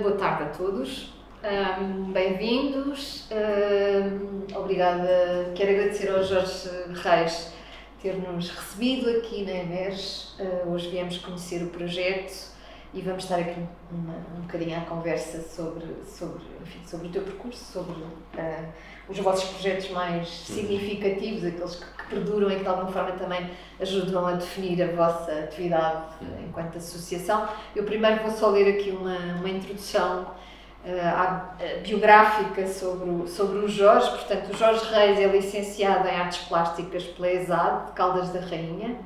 Boa tarde a todos. Um, Bem-vindos. Um, obrigada. Quero agradecer ao Jorge Reis ter-nos recebido aqui na EMERS. Uh, hoje viemos conhecer o projeto e vamos estar aqui uma, um bocadinho à conversa sobre, sobre, enfim, sobre o teu percurso, sobre uh, os vossos projetos mais uhum. significativos, aqueles que, que, perduram e que de alguma forma também ajudam a definir a vossa atividade uhum. enquanto associação. Eu primeiro vou só ler aqui uma, uma introdução uh, biográfica sobre o, sobre o Jorge. Portanto, o Jorge Reis é licenciado em Artes Plásticas pela ESAD, de Caldas da Rainha.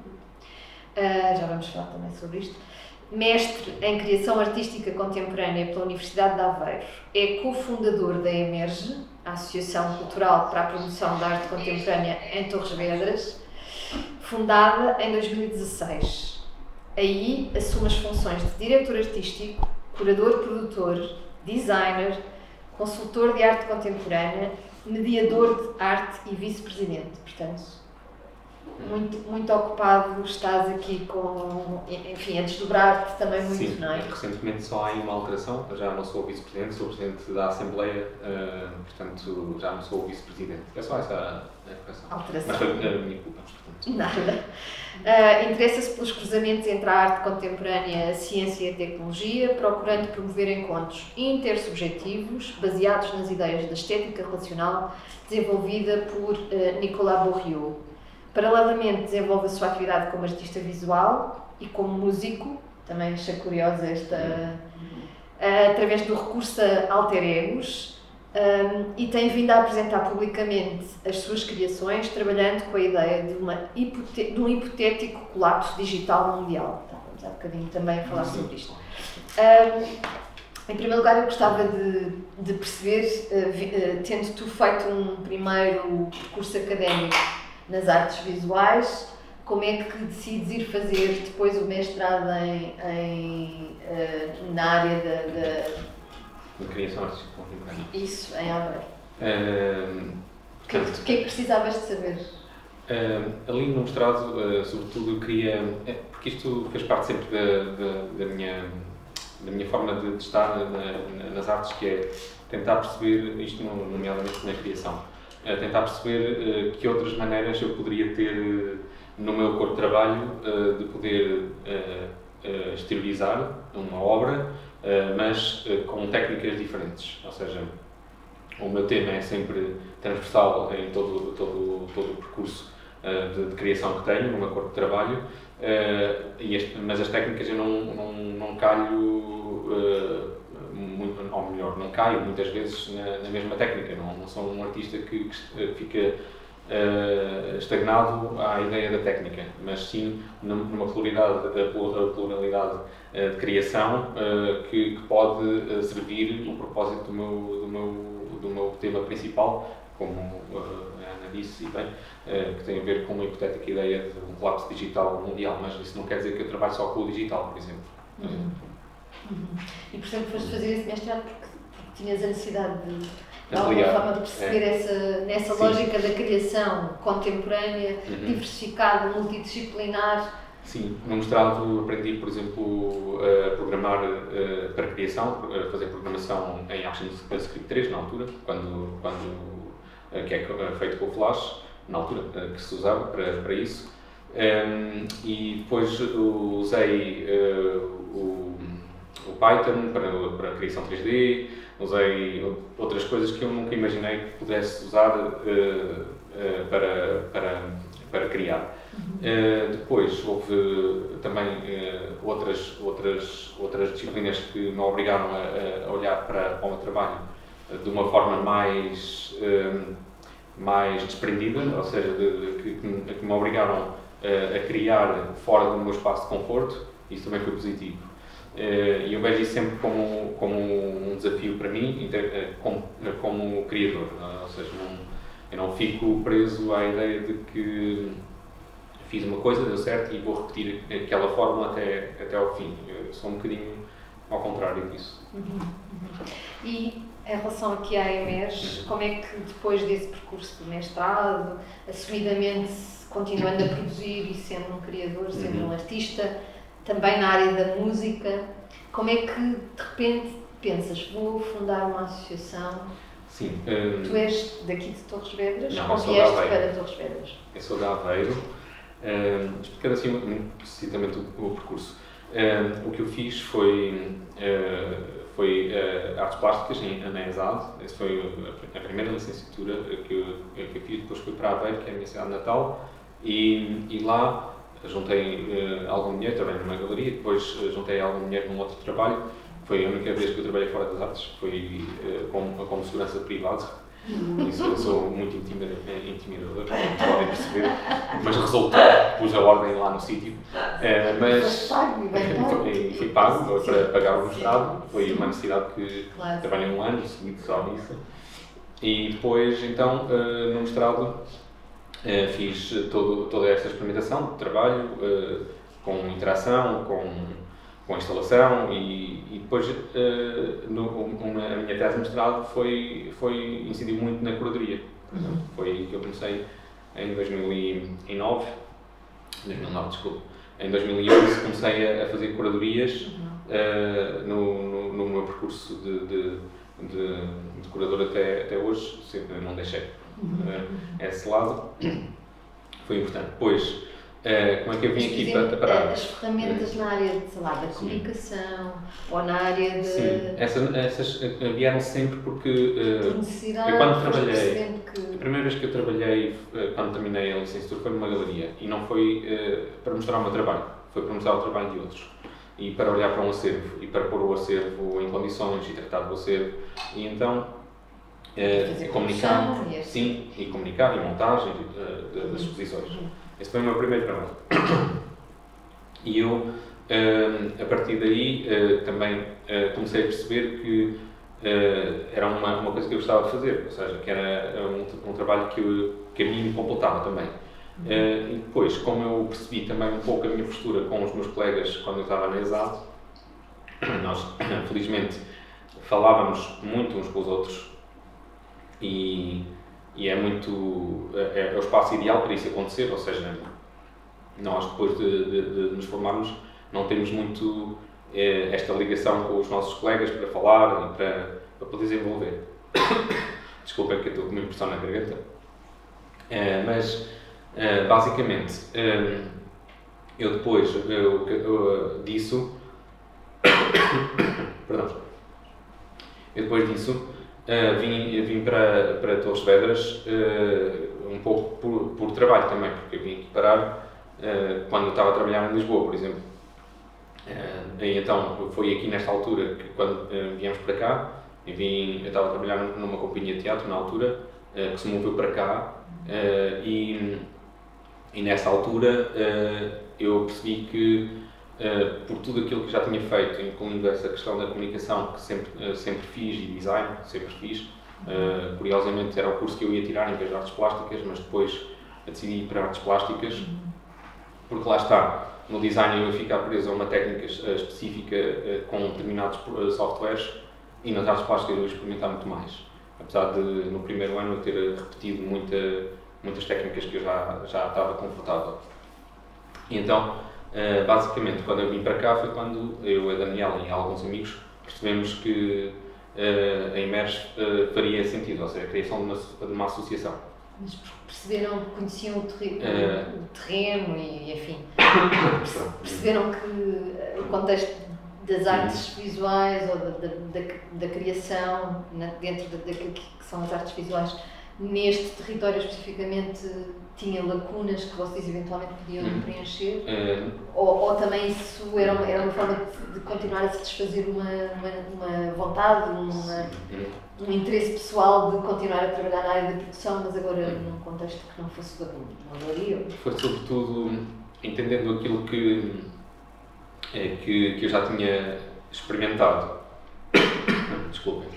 Uh, já vamos falar também sobre isto mestre em Criação Artística Contemporânea pela Universidade de Aveiro. É cofundador da Emerge, a Associação Cultural para a Promoção da Arte Contemporânea em Torres Vedras, fundada em 2016. Aí assume as funções de diretor artístico, curador-produtor, designer, consultor de arte contemporânea, mediador de arte e vice-presidente. Portanto, muito, muito ocupado estás aqui com, enfim, a desdobrar-te também muito, Sim, não é? recentemente só há uma alteração, já não sou vice-presidente, sou presidente da Assembleia, uh, portanto já não sou vice-presidente. É só essa a alteração. Mas foi a minha culpa, portanto. Nada. Uh, Interessa-se pelos cruzamentos entre a arte contemporânea, a ciência e a tecnologia, procurando promover encontros intersubjetivos baseados nas ideias da estética relacional desenvolvida por uh, Nicolas Bourriot Paralelamente, desenvolve a sua atividade como artista visual e como músico, também achei curiosa esta. Uh, através do recurso a alter egos, um, e tem vindo a apresentar publicamente as suas criações, trabalhando com a ideia de, uma de um hipotético colapso digital mundial. Então, vamos há bocadinho também a falar sobre isto. Um, em primeiro lugar, eu gostava de, de perceber, uh, uh, tendo tu feito um primeiro percurso académico nas artes visuais, como é que decides ir fazer depois o mestrado em, em uh, na área da, da... criação artística contemporânea? Isso, em Aveiro. Uh, o que, é que, é precisavas de saber? Uh, ali no mestrado, uh, sobretudo, eu queria. É, porque isto fez parte sempre da, da, da minha, da minha forma de, de estar na, na, nas artes, que é tentar perceber isto, nomeadamente na criação a tentar perceber uh, que outras maneiras eu poderia ter uh, no meu corpo de trabalho uh, de poder exteriorizar uma obra, mas com técnicas diferentes. Ou seja, o meu tema é sempre transversal em todo, todo, todo o percurso de, de, criação que tenho no meu corpo de trabalho, este, mas as técnicas eu não, não, não calho muito, ou melhor, não caio muitas vezes na, na mesma técnica, não, não, sou um artista que, que fica uh, estagnado à ideia da técnica, mas sim numa pluralidade, pluralidade uh, de criação uh, que, que, pode servir o propósito do meu, do, meu, do meu tema principal, como a Ana disse e bem, que tem a ver com uma hipotética ideia de um colapso digital mundial, mas isso não quer dizer que eu trabalhe só com o digital, por exemplo. Uhum. Uhum. E portanto foste fazer esse mestrado porque, porque tinhas a necessidade de, de alguma forma de perceber é. essa, nessa Sim. lógica da criação contemporânea, uhum. diversificada, multidisciplinar. Sim, no mestrado aprendi, por exemplo, a programar uh, para criação, a fazer programação em ActionScript 3 na altura, quando, quando, uh, que é feito com o Flash, na altura que se usava para, para isso. Um, e depois usei o o Python para, para a criação 3D, usei outras coisas que eu nunca imaginei que pudesse usar uh, uh, para, para, para criar. Uh, depois houve também outras, outras, outras disciplinas que me obrigaram a, a olhar para, para o meu trabalho de uma forma mais, mais desprendida, ou seja, de, de, que, que me obrigaram a criar fora do meu espaço de conforto. Isso também foi positivo. Eh, e eu vejo isso sempre como, como um desafio para mim, eh, como, como criador. É? Ou seja, não, eu não fico preso à ideia de que fiz uma coisa, deu certo e vou repetir aquela fórmula até, até ao fim. Eu sou um bocadinho ao contrário disso. Uhum, uhum. E em relação aqui à EMERS, uhum. como é que depois desse percurso de mestrado, assumidamente continuando a produzir e sendo um criador, sendo uhum. um artista, também na área da música, como é que de repente pensas, vou fundar uma associação. Sim. Um, tu és daqui de Torres Vedras não, ou vieste para Torres Vedras? Eu sou de Aveiro. Um, explicando assim muito precisamente o, o percurso. Um, o que eu fiz foi, uh, foi uh, artes plásticas em, na ESAD. Essa foi a primeira licenciatura que eu, que eu fiz. Depois fui para Aveiro, que é a minha cidade natal, e, e lá juntei uh, algum dinheiro, trabalhei numa galeria, depois juntei algum dinheiro num outro trabalho. Foi a única vez que eu trabalhei fora das artes, foi uh, como, como segurança privada. Isso eu sou muito intimidador, intimidador como podem perceber, mas resultou, pus a ordem lá no sítio. Uh, mas fui, fui pago para pagar o mestrado, foi uma necessidade que trabalhei um ano seguido só nisso. E depois, então, uh, no mestrado, uh, fiz todo, toda esta experimentação de trabalho, com interação, com com instalação e, e depois uh, no, uma, a minha tese de mestrado foi, foi incidir muito na curadoria. Uhum. Foi aí que eu comecei em 2009, 2009, desculpa, em 2011 comecei a, a fazer curadorias uhum. uh, no, no, no, meu percurso de, de, de, de curador até, até hoje, sempre não deixei uhum. uh, esse lado. Foi importante. Depois, Uh, como é que eu vim aqui para, para As ferramentas na área de, sei lá, da comunicação ou na área de. Sim, essas, essas eh, vieram sempre porque. Uh, Por necessidade, eu quando trabalhei. Que... A primeira vez que eu trabalhei, quando terminei a licenciatura, foi numa galeria e não foi uh, para mostrar o meu trabalho, foi para mostrar o trabalho de outros e para olhar para um acervo e para pôr o acervo em condições e tratar do acervo. E então. Uh, comunicar, sim, e comunicar e montagem das exposições. Uhum. Esse foi o meu primeiro trabalho. E eu, hum, a partir daí, eh, também eh, comecei a perceber que eh, era uma, uma coisa que eu gostava de fazer, ou seja, que era um, um trabalho que, eu, que a mim me completava também. e depois, como eu percebi também um pouco a minha postura com os meus colegas quando eu estava na ESAD, nós, felizmente, falávamos muito uns com os outros e e é muito é, é, o espaço ideal para isso acontecer, ou seja, nós depois de, de, de nos formarmos não temos muito é, esta ligação com os nossos colegas para falar e para, para poder desenvolver. Desculpem que eu estou com uma impressão na garganta. É, mas, é, basicamente, é, eu depois eu, eu, disso. Perdão. Eu depois disso Uh, vim, vim para, para Torres Vedras uh, um pouco por, por trabalho também, porque eu vim aqui parar uh, quando estava a trabalhar em Lisboa, por exemplo. e então foi aqui nesta altura que quando viemos para cá, eu, vim, eu estava a trabalhar numa companhia de teatro na altura, que se moveu para cá e, e nessa altura eu percebi que Uh, por tudo aquilo que já tinha feito, incluindo essa questão da comunicação que sempre, uh, sempre fiz e design, sempre fiz. Uh, curiosamente era o curso que eu ia tirar em vez de artes plásticas, mas depois decidi ir para artes plásticas, porque lá está, no design eu ia ficar preso a uma técnica específica com determinados softwares e nas artes plásticas eu ia experimentar muito mais. Apesar de no primeiro ano eu ter repetido muita, muitas técnicas que eu já, já estava confortável. E então Uh, basicamente, quando eu vim para cá foi quando eu, a Daniela e alguns amigos percebemos que uh, a Emerge uh, faria sentido, ou seja, a criação de uma, de uma associação. Mas perceberam, conheciam o, terreno, o terreno e, enfim, perceberam que o contexto das artes visuais ou da, da, da, da criação na, dentro daquilo que são as artes visuais neste território especificamente tinha lacunas que vocês eventualmente podiam hum. preencher? É. Ou, ou, também isso era uma, era uma forma de, de continuar a satisfazer uma, uma, uma vontade, uma, um interesse pessoal de continuar a trabalhar na área da produção, mas agora hum. num contexto que não fosse da galeria? Foi sobretudo entendendo aquilo que, é, que, que eu já tinha experimentado. Desculpem.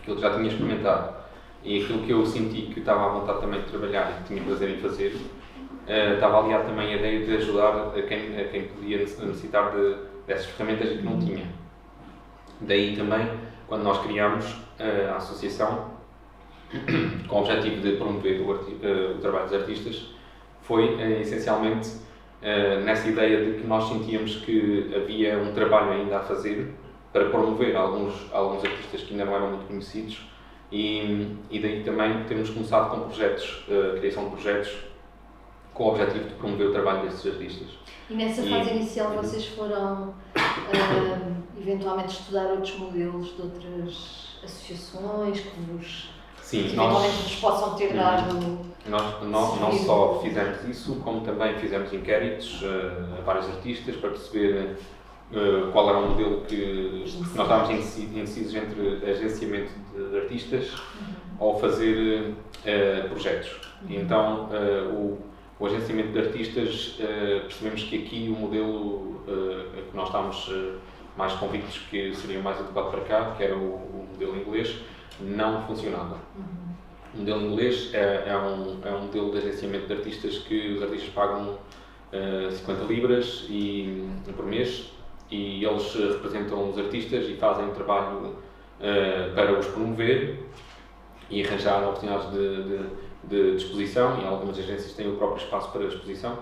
Aquilo que já tinha experimentado e aquilo que eu senti que estava à vontade também de trabalhar e tinha prazer em fazer, uh, estava aliado também a ideia de ajudar a quem, a quem podia necessitar de, dessas ferramentas e que não tinha. Daí também, quando nós criámos uh, a associação, com o objetivo de promover o, uh, o trabalho dos artistas, foi essencialmente nessa ideia de que nós sentíamos que havia um trabalho ainda a fazer para promover alguns, alguns artistas que ainda não eram muito conhecidos e, e daí também temos começado com projetos, uh, criação de projetos com o objetivo de promover o trabalho destes artistas. E nessa fase e, inicial vocês foram uh, eventualmente estudar outros modelos de outras associações que vos Sim, que nós, nos possam ter uhum. dado. Nós, nós não só fizemos isso, como também fizemos inquéritos uh, a vários artistas para perceber uh, qual era o modelo que. Nós estávamos indecisos entre agenciamento de artistas uhum. ou fazer uh, projetos. Uhum. E então o, o agenciamento de artistas percebemos que aqui o modelo que nós estávamos mais convictos que seria mais adequado para cá, que era o, o modelo inglês, não funcionava. Uhum. O modelo inglês é, é, um, é um modelo de agenciamento de artistas que os artistas pagam uh, 50 libras e, por mês e eles representam os artistas e fazem trabalho uh, para os promover e arranjar oportunidades de, de, de, exposição e algumas agências têm o próprio espaço para exposição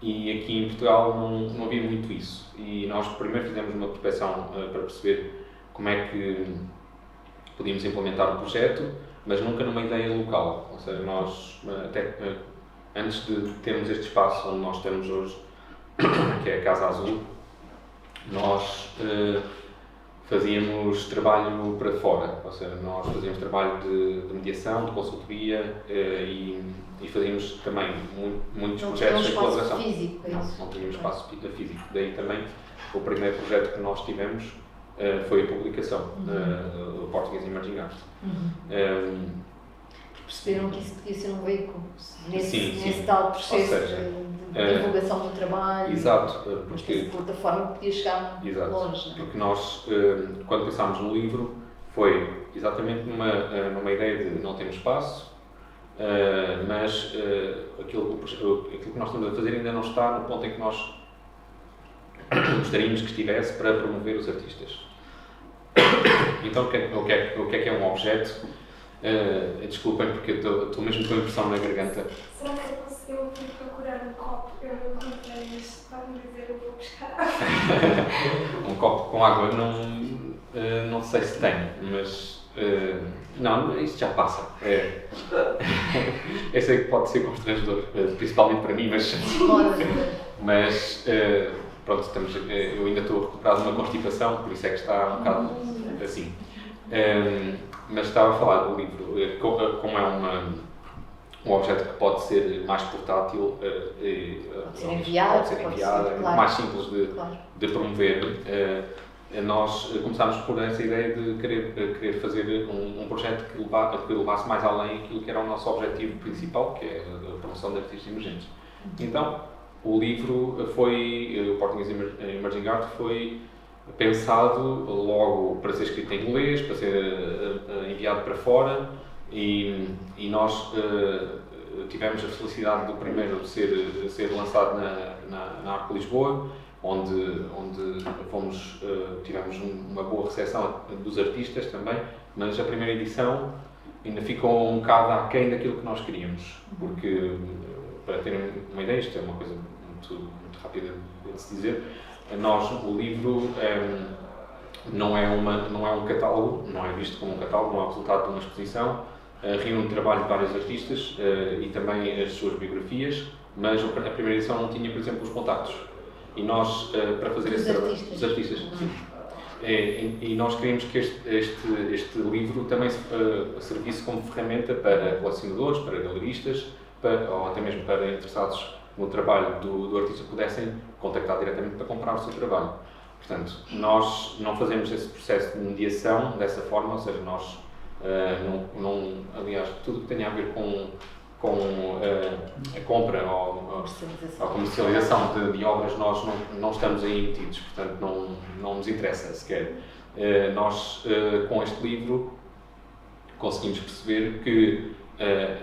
e aqui em Portugal não, não havia muito isso e nós primeiro fizemos uma prospeção uh, para perceber como é que podíamos implementar o projeto, mas nunca numa ideia local. Ou seja, nós, eh, até eh, antes de termos este espaço onde nós temos hoje, que é a Casa Azul, nós uh, fazíamos trabalho para fora, ou seja, nós fazíamos trabalho de, de mediação, de consultoria uh, e, e, fazíamos também muito, muitos não projetos em colaboração. Físico, é não, não tínhamos espaço físico. Daí também o primeiro projeto que nós tivemos uh, foi a publicação uhum. do Portuguese Emerging Art. Uhum. Um, Perceberam que isso podia ser um veículo nesse, sim, nesse sim. tal processo seja, de, de uh, divulgação do trabalho. Exato, porque essa plataforma podia chegar exato, longe. Não? É? Porque nós, uh, quando pensámos no livro, foi exatamente numa, numa ideia de não termos espaço, mas aquilo, aquilo que nós estamos a fazer ainda não está no ponto em que nós gostaríamos que estivesse para promover os artistas. Então, o que é, o que é, o que, é, que é um objeto? Uh, desculpem, porque estou mesmo com a impressão na garganta. Será que eu consigo procurar um copo? Eu não encontrei este, pode-me dizer, eu vou buscar um copo com água, não, uh, não sei se tem, mas. Uh, não, isto já passa. É, eu sei que pode ser constrangedor, principalmente para mim, mas. mas pronto, estamos, eu ainda estou recuperado de uma constipação, por isso é que está um bocado assim. Um, ehm, mas estava a falar do livro, eh, eh, como é uma, um objeto que pode ser mais portátil, e, pode ser enviado, pode ser enviado ser, claro. mais simples de, claro. de promover. Nós começámos por essa ideia de querer, querer fazer um, um projeto que, leva, que levasse mais além aquilo que era o nosso objetivo principal, que é a promoção de artistas emergentes. Uhum. Então, o livro foi, eh, o Portuguese Emerging Art foi pensado logo para ser escrito em inglês, para ser uh, enviado para fora e, e nós uh, tivemos a felicidade do primeiro ser, ser lançado na, na, na Arco Lisboa, onde, onde fomos, uh, tivemos uma boa recepção dos artistas também, mas a primeira edição ainda ficou um bocado aquém daquilo que nós queríamos, porque para terem uma ideia, isto é uma coisa muito, muito rápida de se dizer, nós, o livro é, não, é uma, não é um catálogo, não é visto como um catálogo, não é resultado de uma exposição, uh, reúne o trabalho de vários artistas uh, e também as suas biografias, mas a primeira edição não tinha, por exemplo, os contactos. E nós, uh, para fazer esse trabalho, os artistas, sim. É, e nós queríamos que este, este, este livro também servisse como ferramenta para colecionadores, para galeristas, para, ou até mesmo para interessados no trabalho do, do artista pudessem contactar diretamente para comprar o seu trabalho. Portanto, nós não fazemos esse processo de mediação dessa forma, ou seja, nós uh, não, não, aliás, tudo que tenha a ver com, com uh, a compra ou a comercialização de, de, obras, nós não, não estamos aí metidos, portanto, não, não nos interessa sequer. Uh, nós, com este livro, conseguimos perceber que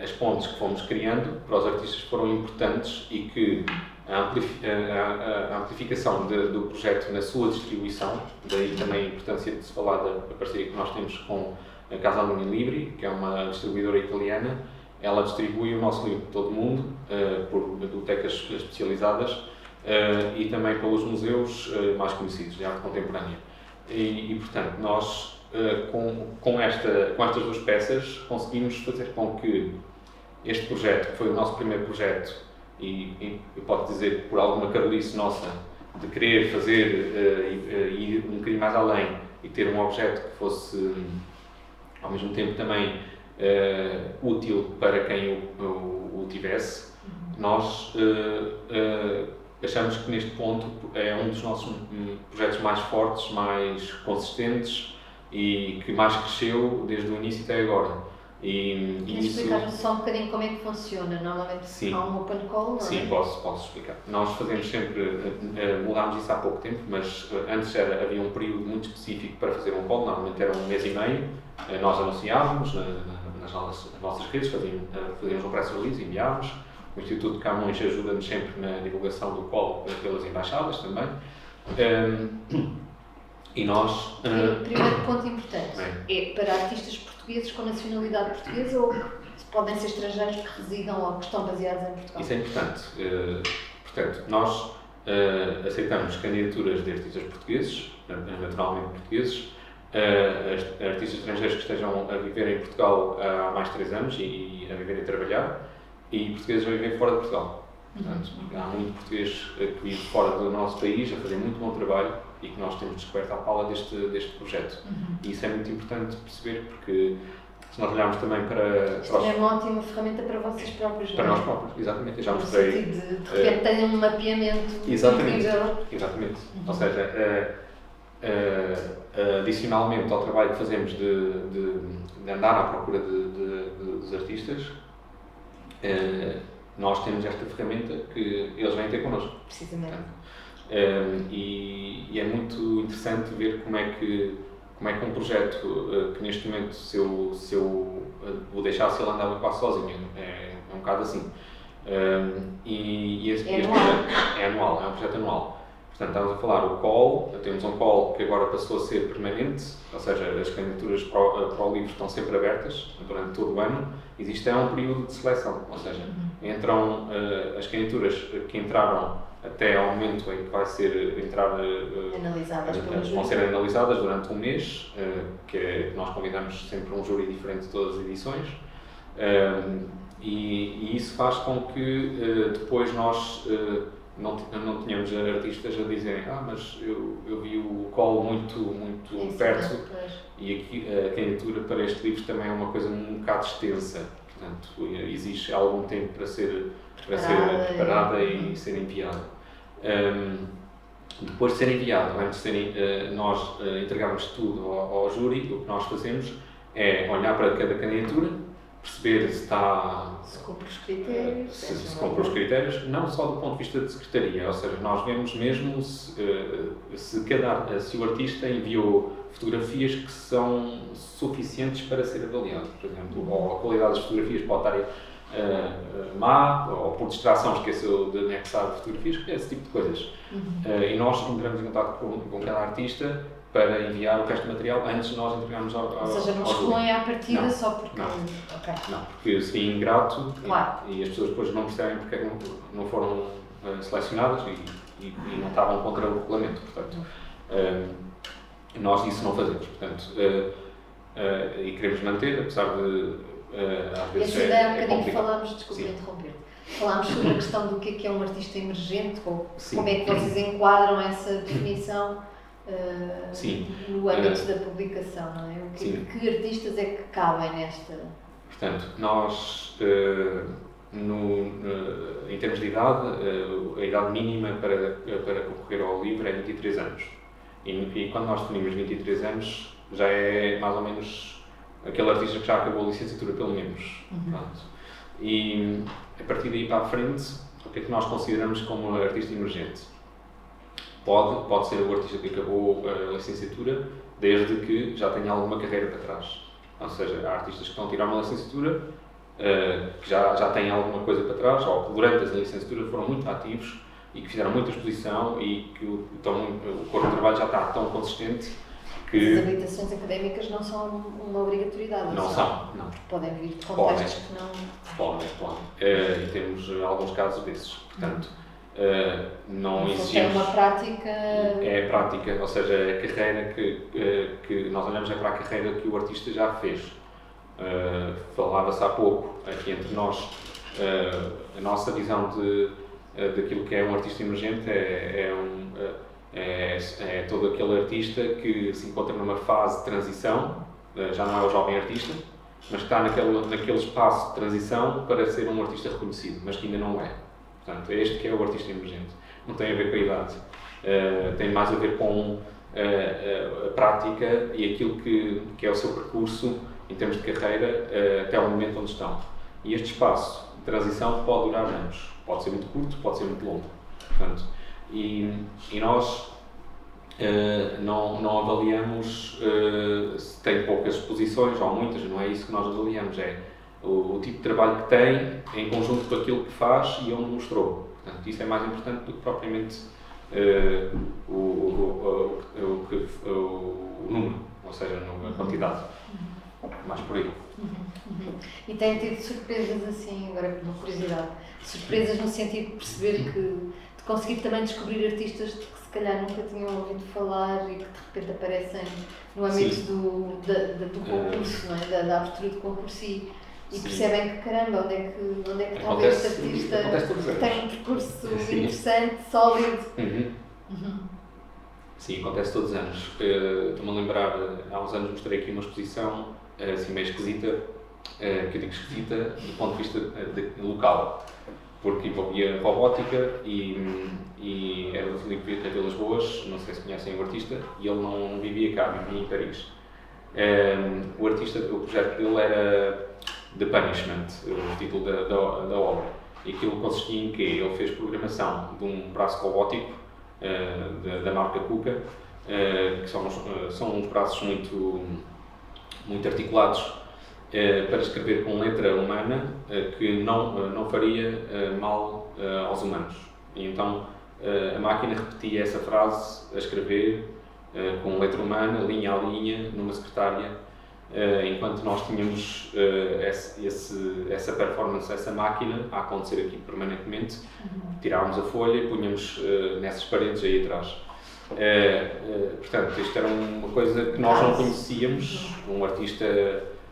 as pontes que fomos criando para os artistas foram importantes e que a, amplific a, a amplificação de, do projeto na sua distribuição, daí também a importância de se falar da, parceria que nós temos com a Casa Alumínio Libri, que é uma distribuidora italiana, ela distribui o nosso livro para todo o mundo, uh, por bibliotecas especializadas uh, e também pelos museus uh, mais conhecidos de arte contemporânea. E, e portanto, nós com, com, esta, com estas duas peças conseguimos fazer com que este projeto, que foi o nosso primeiro projeto, e, e eu posso dizer por alguma carolice nossa, de querer fazer uh, ir um bocadinho mais além e ter um objeto que fosse ao mesmo tempo também uh, útil para quem o, o, o tivesse, nós uh, achamos que neste ponto é um dos nossos projetos mais fortes, mais consistentes e que mais cresceu desde o início até agora. E, Queres isso... explicar só um bocadinho como é que funciona? Normalmente Sim. há um open call, não Sim, é? posso, posso explicar. Nós fazemos sempre, mudámos isso há pouco tempo, mas uh, antes era, havia um período muito específico para fazer um call, normalmente era um mês e meio. Nós anunciávamos na, na, nas, nossas, nas nossas redes, fazíamos, fazíamos um press release, enviávamos. O Instituto Camões ajuda-nos sempre na divulgação do call pelas embaixadas também. Um, e nós. Primeiro ponto importante é para artistas portugueses com nacionalidade portuguesa ou podem ser estrangeiros que residam ou que estão baseados em Portugal? Isso é importante. Uh, portanto, nós uh, aceitamos candidaturas de artistas portugueses, naturalmente portugueses, artistas estrangeiros que estejam a viver em Portugal há mais de 3 anos e, e a viver e trabalhar, e portugueses a viver fora de Portugal. Portanto, uhum. há muito português que vive fora do nosso país a fazer muito bom trabalho e que nós temos descoberto à pala deste, deste projeto. Uhum. E isso é muito importante perceber porque se nós olharmos também para. Isto para os... é uma ótima ferramenta para vocês próprios, Para não é? nós próprios, exatamente. Eu já mostrei. De, de, de repente uh, têm um mapeamento. Exatamente. Incrível. Exatamente. Uhum. Ou seja, uh, uh, adicionalmente ao trabalho que fazemos de, de, de andar à procura de, dos artistas, nós temos esta ferramenta que eles vêm ter connosco. Precisamente. Um, e, e, é muito interessante ver como é que como é que um projeto uh, que neste momento se eu, se eu uh, vou deixar se ele andar quase sozinho é, é um bocado assim um, e, e esse, é, este anual. Projeto, é anual, é um projeto anual portanto estamos a falar o call, temos um call que agora passou a ser permanente ou seja, as candidaturas para o, para o livro estão sempre abertas durante todo o ano existe é um período de seleção, ou seja, uhum. entram uh, as candidaturas que entraram até ao momento em que vai ser entrar, uh, analisadas uh, vão ser analisadas durante um mês, uh, que é, nós convidamos sempre um júri diferente de todas as edições, e, e, isso faz com que depois nós não, não tenhamos artistas a dizerem ah, mas eu, eu vi o colo muito, muito perto e aqui, a candidatura para este livro também é uma coisa um bocado extensa, portanto existe algum tempo para ser para ser preparada e, e ser enviada. Um, depois de ser enviado, antes de serem, uh, nós uh, entregamos tudo ao, ao, júri, o que nós fazemos é olhar para cada candidatura, perceber se está. Se cumpre os critérios. Uh, se, se cumpre os critérios, não só do ponto de vista de secretaria, ou seja, nós vemos mesmo se, se, cada, se o artista enviou fotografias que são suficientes para ser avaliado, por exemplo, ou a qualidade das fotografias pode estar uh, má, ou por distração esqueceu de anexar fotografias, esse tipo de coisas. Uhum. Uh, e nós entramos em contato com, com cada artista para enviar o resto do material antes de nós entregarmos ao, ao Ou seja, não excluem à partida não, só porque. Não, okay. não, porque seria ingrato claro. e, e, as pessoas depois não percebem porque é não, não foram uh, selecionadas e, e, e, não estavam contra o regulamento. Portanto, nós isso não fazemos. Portanto, e queremos manter, apesar de Uh, às vezes Essa ideia é, um bocadinho que falámos, desculpa interromper, falámos sobre a questão do que é, que é um artista emergente, ou Sim. como é que vocês enquadram essa definição uh, no âmbito uh, da publicação, não é? O que, que, artistas é que cabem nesta? Portanto, nós, no, em termos de idade, a idade mínima para, para concorrer ao livro é 23 anos. E, e quando nós definimos 23 anos, já é mais ou menos aquele artista que já acabou a licenciatura, pelo menos. Uhum. E a partir daí para a frente, o que é que nós consideramos como artista emergente? Pode, pode ser o artista que acabou a licenciatura, desde que já tenha alguma carreira para trás. Ou seja, há artistas que estão a tirar uma licenciatura, uh, que já, já têm alguma coisa para trás, ou que durante a licenciatura foram muito ativos e que fizeram muita exposição e que o, então, o corpo de trabalho já está tão consistente que... As habilitações académicas não são uma obrigatoriedade. Não são, não. Podem vir de contextos podem. que não... Podem, podem. Uh, e temos alguns casos desses. Portanto, Uh, não Então, exigimos. É uma prática. É a prática, ou seja, é a carreira que, eh, que nós olhamos é para a carreira que o artista já fez. Uh, Falava-se há pouco, aqui entre nós, uh, a nossa visão de, uh, daquilo que é um artista emergente é, é, um, é, é todo aquele artista que se encontra numa fase de transição, já não é o jovem artista, mas está naquele, naquele espaço de transição para ser um artista reconhecido, mas que ainda não é. Portanto, é este que é o artista emergente. Não tem a ver com a idade. Uh, tem mais a ver com uh, uh, a prática e aquilo que, que é o seu percurso em termos de carreira até o momento onde estão. E este espaço de transição pode durar anos. Pode ser muito curto, pode ser muito longo. Portanto, e, e nós não, não avaliamos se tem poucas exposições ou muitas, não é isso que nós avaliamos. É o, o, tipo de trabalho que tem em conjunto com aquilo que faz e onde mostrou. Portanto, isso é mais importante do que propriamente uh, o, o, o, o, número, ou seja, a quantidade. Mais por aí. Uhum. E tem tido surpresas assim, agora por curiosidade, surpresas no sentido de perceber que, de conseguir também descobrir artistas de que se calhar nunca tinham ouvido falar e que de repente aparecem no âmbito do, da, da, do concurso, não é? da, da abertura do concurso e, e percebem que caramba, onde é que, onde é que talvez este artista tem um percurso Sim. interessante, sólido. Uhum. Uhum. Sim, acontece todos os anos. Uh, Estou-me a lembrar, há uns anos mostrei aqui uma exposição uh, assim meio esquisita, que eu digo esquisita do ponto de vista de, local, porque envolvia robótica e, e era do Filipe Vilas Boas, não sei se conhecem o artista, e ele não vivia cá, vivia em Paris. o artista, o projeto dele era The Punishment, o título da, da, da obra. E aquilo consistia em que ele fez programação de um braço robótico uh, da, da, marca Kuka, uh, que são, uh, são uns braços muito, muito articulados para escrever com letra humana que não, não faria mal aos humanos. E então a máquina repetia essa frase a escrever com letra humana, linha a linha, numa secretária enquanto nós tínhamos esse, esse, essa performance, essa máquina a acontecer aqui permanentemente, uhum. tirávamos a folha e punhamos nessas paredes aí atrás. portanto, isto era uma coisa que nós não conhecíamos, um artista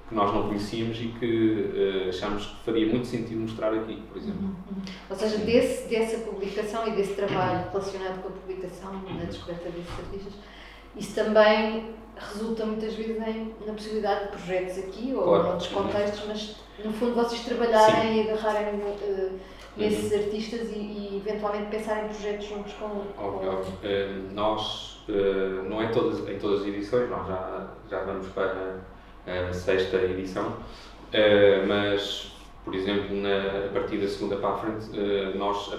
que nós não conhecíamos e que achamos que faria muito sentido mostrar aqui, por exemplo. Uhum. uhum. Ou seja, desse, dessa publicação e desse trabalho relacionado com a publicação, na descoberta desses artistas, isso também resulta muitas vezes em, na possibilidade de projetos aqui ou claro. noutros contextos, mas no fundo vocês trabalharem Sim. e agarrarem uh, nesses uhum. artistas e, e, eventualmente pensarem em projetos juntos com. Óbvio, óbvio. Uh, nós, uh, não é todas, em todas as edições, nós já, já vamos para a sexta edição, mas por exemplo, na, a partir da segunda para a frente, nós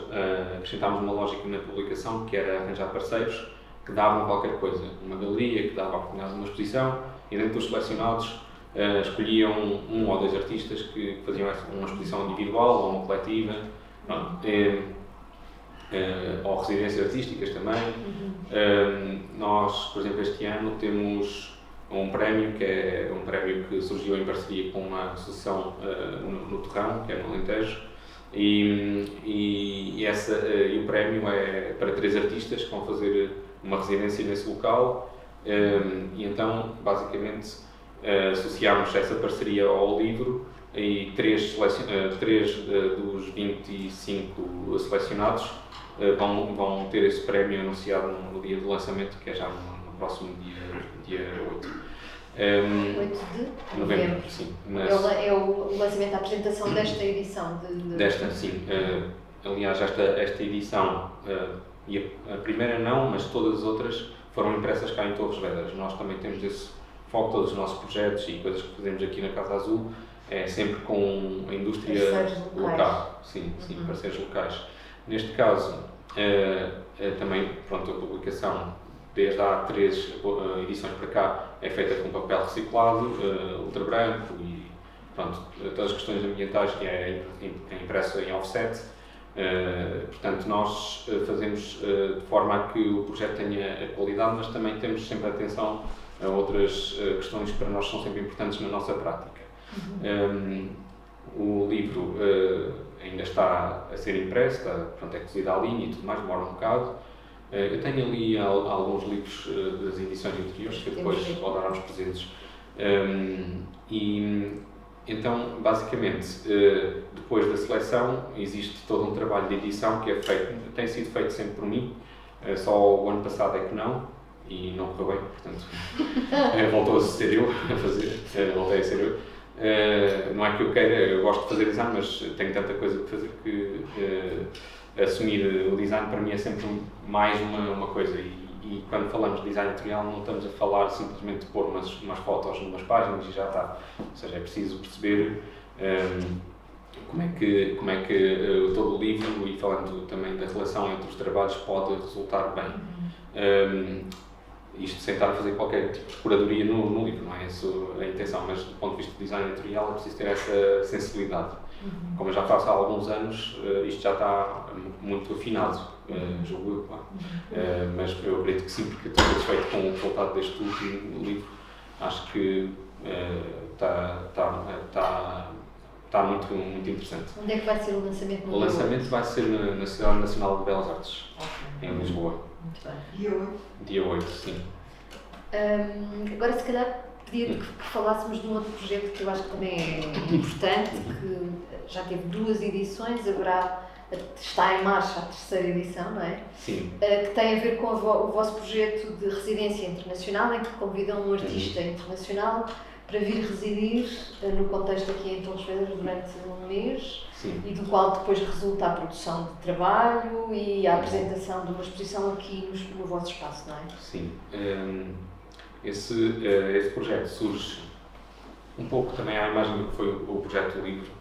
acrescentámos uma lógica na publicação que era arranjar parceiros que davam qualquer coisa. Uma galeria que dava a oportunidade de uma exposição e dentro dos selecionados uh, escolhiam um, um, ou dois artistas que faziam uma exposição individual ou uma coletiva. Uh, ou residências artísticas também. Uhum. Uh, nós, por exemplo, este ano temos um prémio que é um prémio que surgiu em parceria com uma associação uh, no, no que é no Alentejo, e, e, e, essa, e o prémio é para três artistas que vão fazer uma residência nesse local. Um, e então, basicamente, uh, associámos essa parceria ao livro e três, uh, três uh, dos 25 selecionados vão, vão ter esse prémio anunciado no, no, dia do lançamento, que é já no, no próximo dia, dia 8. Um, 8 de novembro. novembro sim. Mas... É o lançamento, a apresentação desta edição? De, de... Desta, sim. aliás, esta, esta edição e a, a, primeira não, mas todas as outras foram impressas cá em Torres Vedras. Nós também temos esse foco, todos os nossos projetos e coisas que fazemos aqui na Casa Azul, é sempre com a indústria local. Sim, sim, uhum. parceiros locais. Neste caso, uh, uh, também, pronto, a publicação desde há três uh, edições para cá é feita com papel reciclado, uh, ultra branco e pronto, todas as questões ambientais que é, é impresso em offset Uh, portanto, nós fazemos de forma a que o projeto tenha a qualidade, mas também temos sempre atenção a outras questões que para nós são sempre importantes na nossa prática. Uhum. Um, O livro uh, ainda está a ser impresso, está, pronto, é cozido à linha e tudo mais, demora um bocado. Uh, eu tenho ali al alguns livros uh, das edições anteriores que depois vou dar aos presentes. Um, e então, basicamente, depois da seleção, existe todo um trabalho de edição que é feito, tem sido feito sempre por mim, só o ano passado é que não, e não correu bem, portanto, voltou a ser eu a fazer, voltei a ser eu. Uh, não é que eu queira, eu gosto de fazer design, mas tenho tanta coisa para fazer que uh, assumir o design para mim é sempre mais uma, uma coisa. E, e, quando falamos de design editorial, não estamos a falar simplesmente de pôr umas, umas fotos numas páginas e já está. Ou seja, é preciso perceber um, como é que, como é que uh, todo o livro, e falando também da relação entre os trabalhos, pode resultar bem. Um, ehm, isto sem estar a fazer qualquer tipo de curadoria no, no livro, não é isso a intenção, mas do ponto de vista de design editorial é preciso ter essa sensibilidade. Uhum. Como eu já faço há alguns anos, uh, isto já está muito afinado, uh, julgo eu, claro. Uhum. Uh, mas eu acredito que sim, porque estou satisfeito com o resultado deste último livro. Acho que está, está, está, está muito, muito interessante. Onde é que vai ser o lançamento? O lançamento vai ser na, na Cidade Nacional de Belas Artes, okay. em Lisboa. Muito bem. Dia 8? Dia 8, sim. Um, agora, se calhar, pedia-te que, que falássemos de um outro projeto que eu acho que também é importante, que já teve duas edições, agora está em marcha a terceira edição, não é? Sim. Uh, que tem a ver com o vosso projeto de residência internacional, em que convidam um artista uhum. internacional para vir residir uh, no contexto aqui em Torres Vedras durante um mês Sim. e do qual depois resulta a produção de trabalho e a apresentação de uma exposição aqui no, no vosso espaço, não é? Sim. Um, esse, uh, esse projeto surge um pouco também à imagem do que foi o projeto do livro.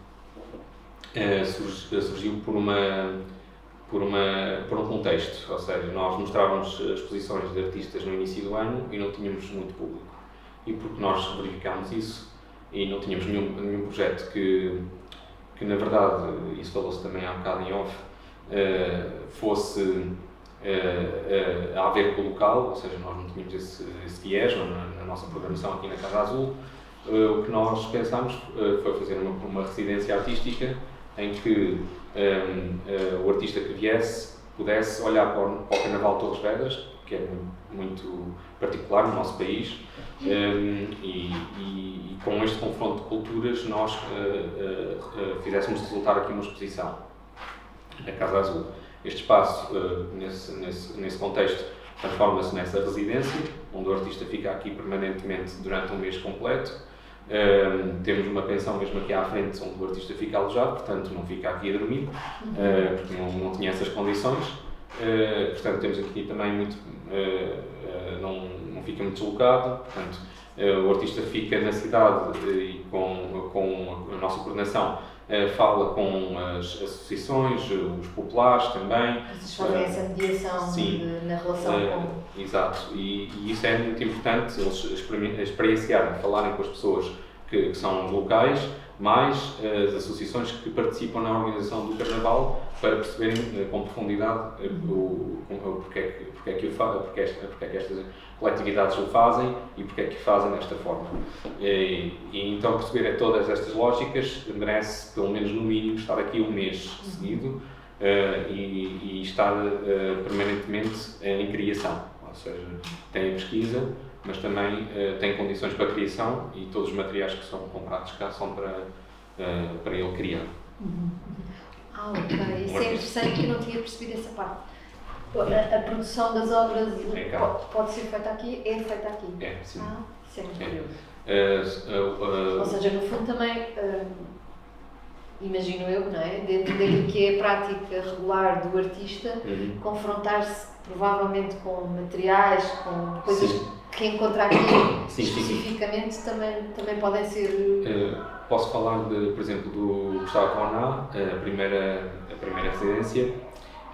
Surge, surgiu por uma por, uma, por um contexto, ou seja, nós mostrávamos exposições de artistas no início do ano e não tínhamos muito público e porque nós verificámos isso e não tínhamos nenhum, nenhum projeto que, que, na verdade, isso falou-se também há um bocado em off, uh, fosse uh, a ver com o local, ou seja, nós não tínhamos esse, esse viés na, na, nossa programação aqui na Casa Azul. o que nós pensámos foi fazer uma, uma residência artística em que um, o artista que viesse pudesse olhar para o, para o Carnaval Torres Vedras, que é muito particular no nosso país, um, e, e, e, com este confronto de culturas nós uh, uh, uh, fizéssemos resultar aqui uma exposição na Casa Azul. Este espaço, nesse, nesse, nesse contexto, transforma-se nessa residência, onde o artista fica aqui permanentemente durante um mês completo. Um, temos uma pensão mesmo aqui à frente, onde o artista fica alojado, portanto não fica aqui a dormir, porque não, não tinha essas condições. portanto, temos aqui também muito não, não fica muito deslocado, portanto, o artista fica na cidade e com, com a nossa coordenação fala com as associações, os populares também. Vocês fazem essa mediação de, na relação com. Exato, e, e, isso é muito importante, eles experienciarem, falarem com as pessoas que, que são locais, mais as associações que participam na organização do Carnaval para perceberem com profundidade o, o, o porque, é porque é que o fazem, porque, esta, porque é que estas coletividades o fazem e porque é que o fazem desta forma. E, e então perceber todas estas lógicas merece, pelo menos no mínimo, estar aqui um mês seguido uh, e, e, estar uh, permanentemente em criação. Ou seja, tem a pesquisa, mas também uh, tem condições para a criação e todos os materiais que são comprados cá são para, para ele criar. Uhum. Ah, ok. Isso é interessante que eu não tinha percebido essa parte. A, a, produção das obras pode, pode, ser feita aqui? É feita aqui? É, sim. Ah, isso é muito curioso. Uh, uh, Ou seja, no fundo também, uh, imagino eu, não é? Dentro daquilo que é a prática regular do artista, uhum. confrontar-se provavelmente com materiais, com coisas sim. que encontra aqui sim, especificamente sim, Também, também podem ser... posso falar, de, por exemplo, do Gustavo Roná, a primeira, a primeira residência,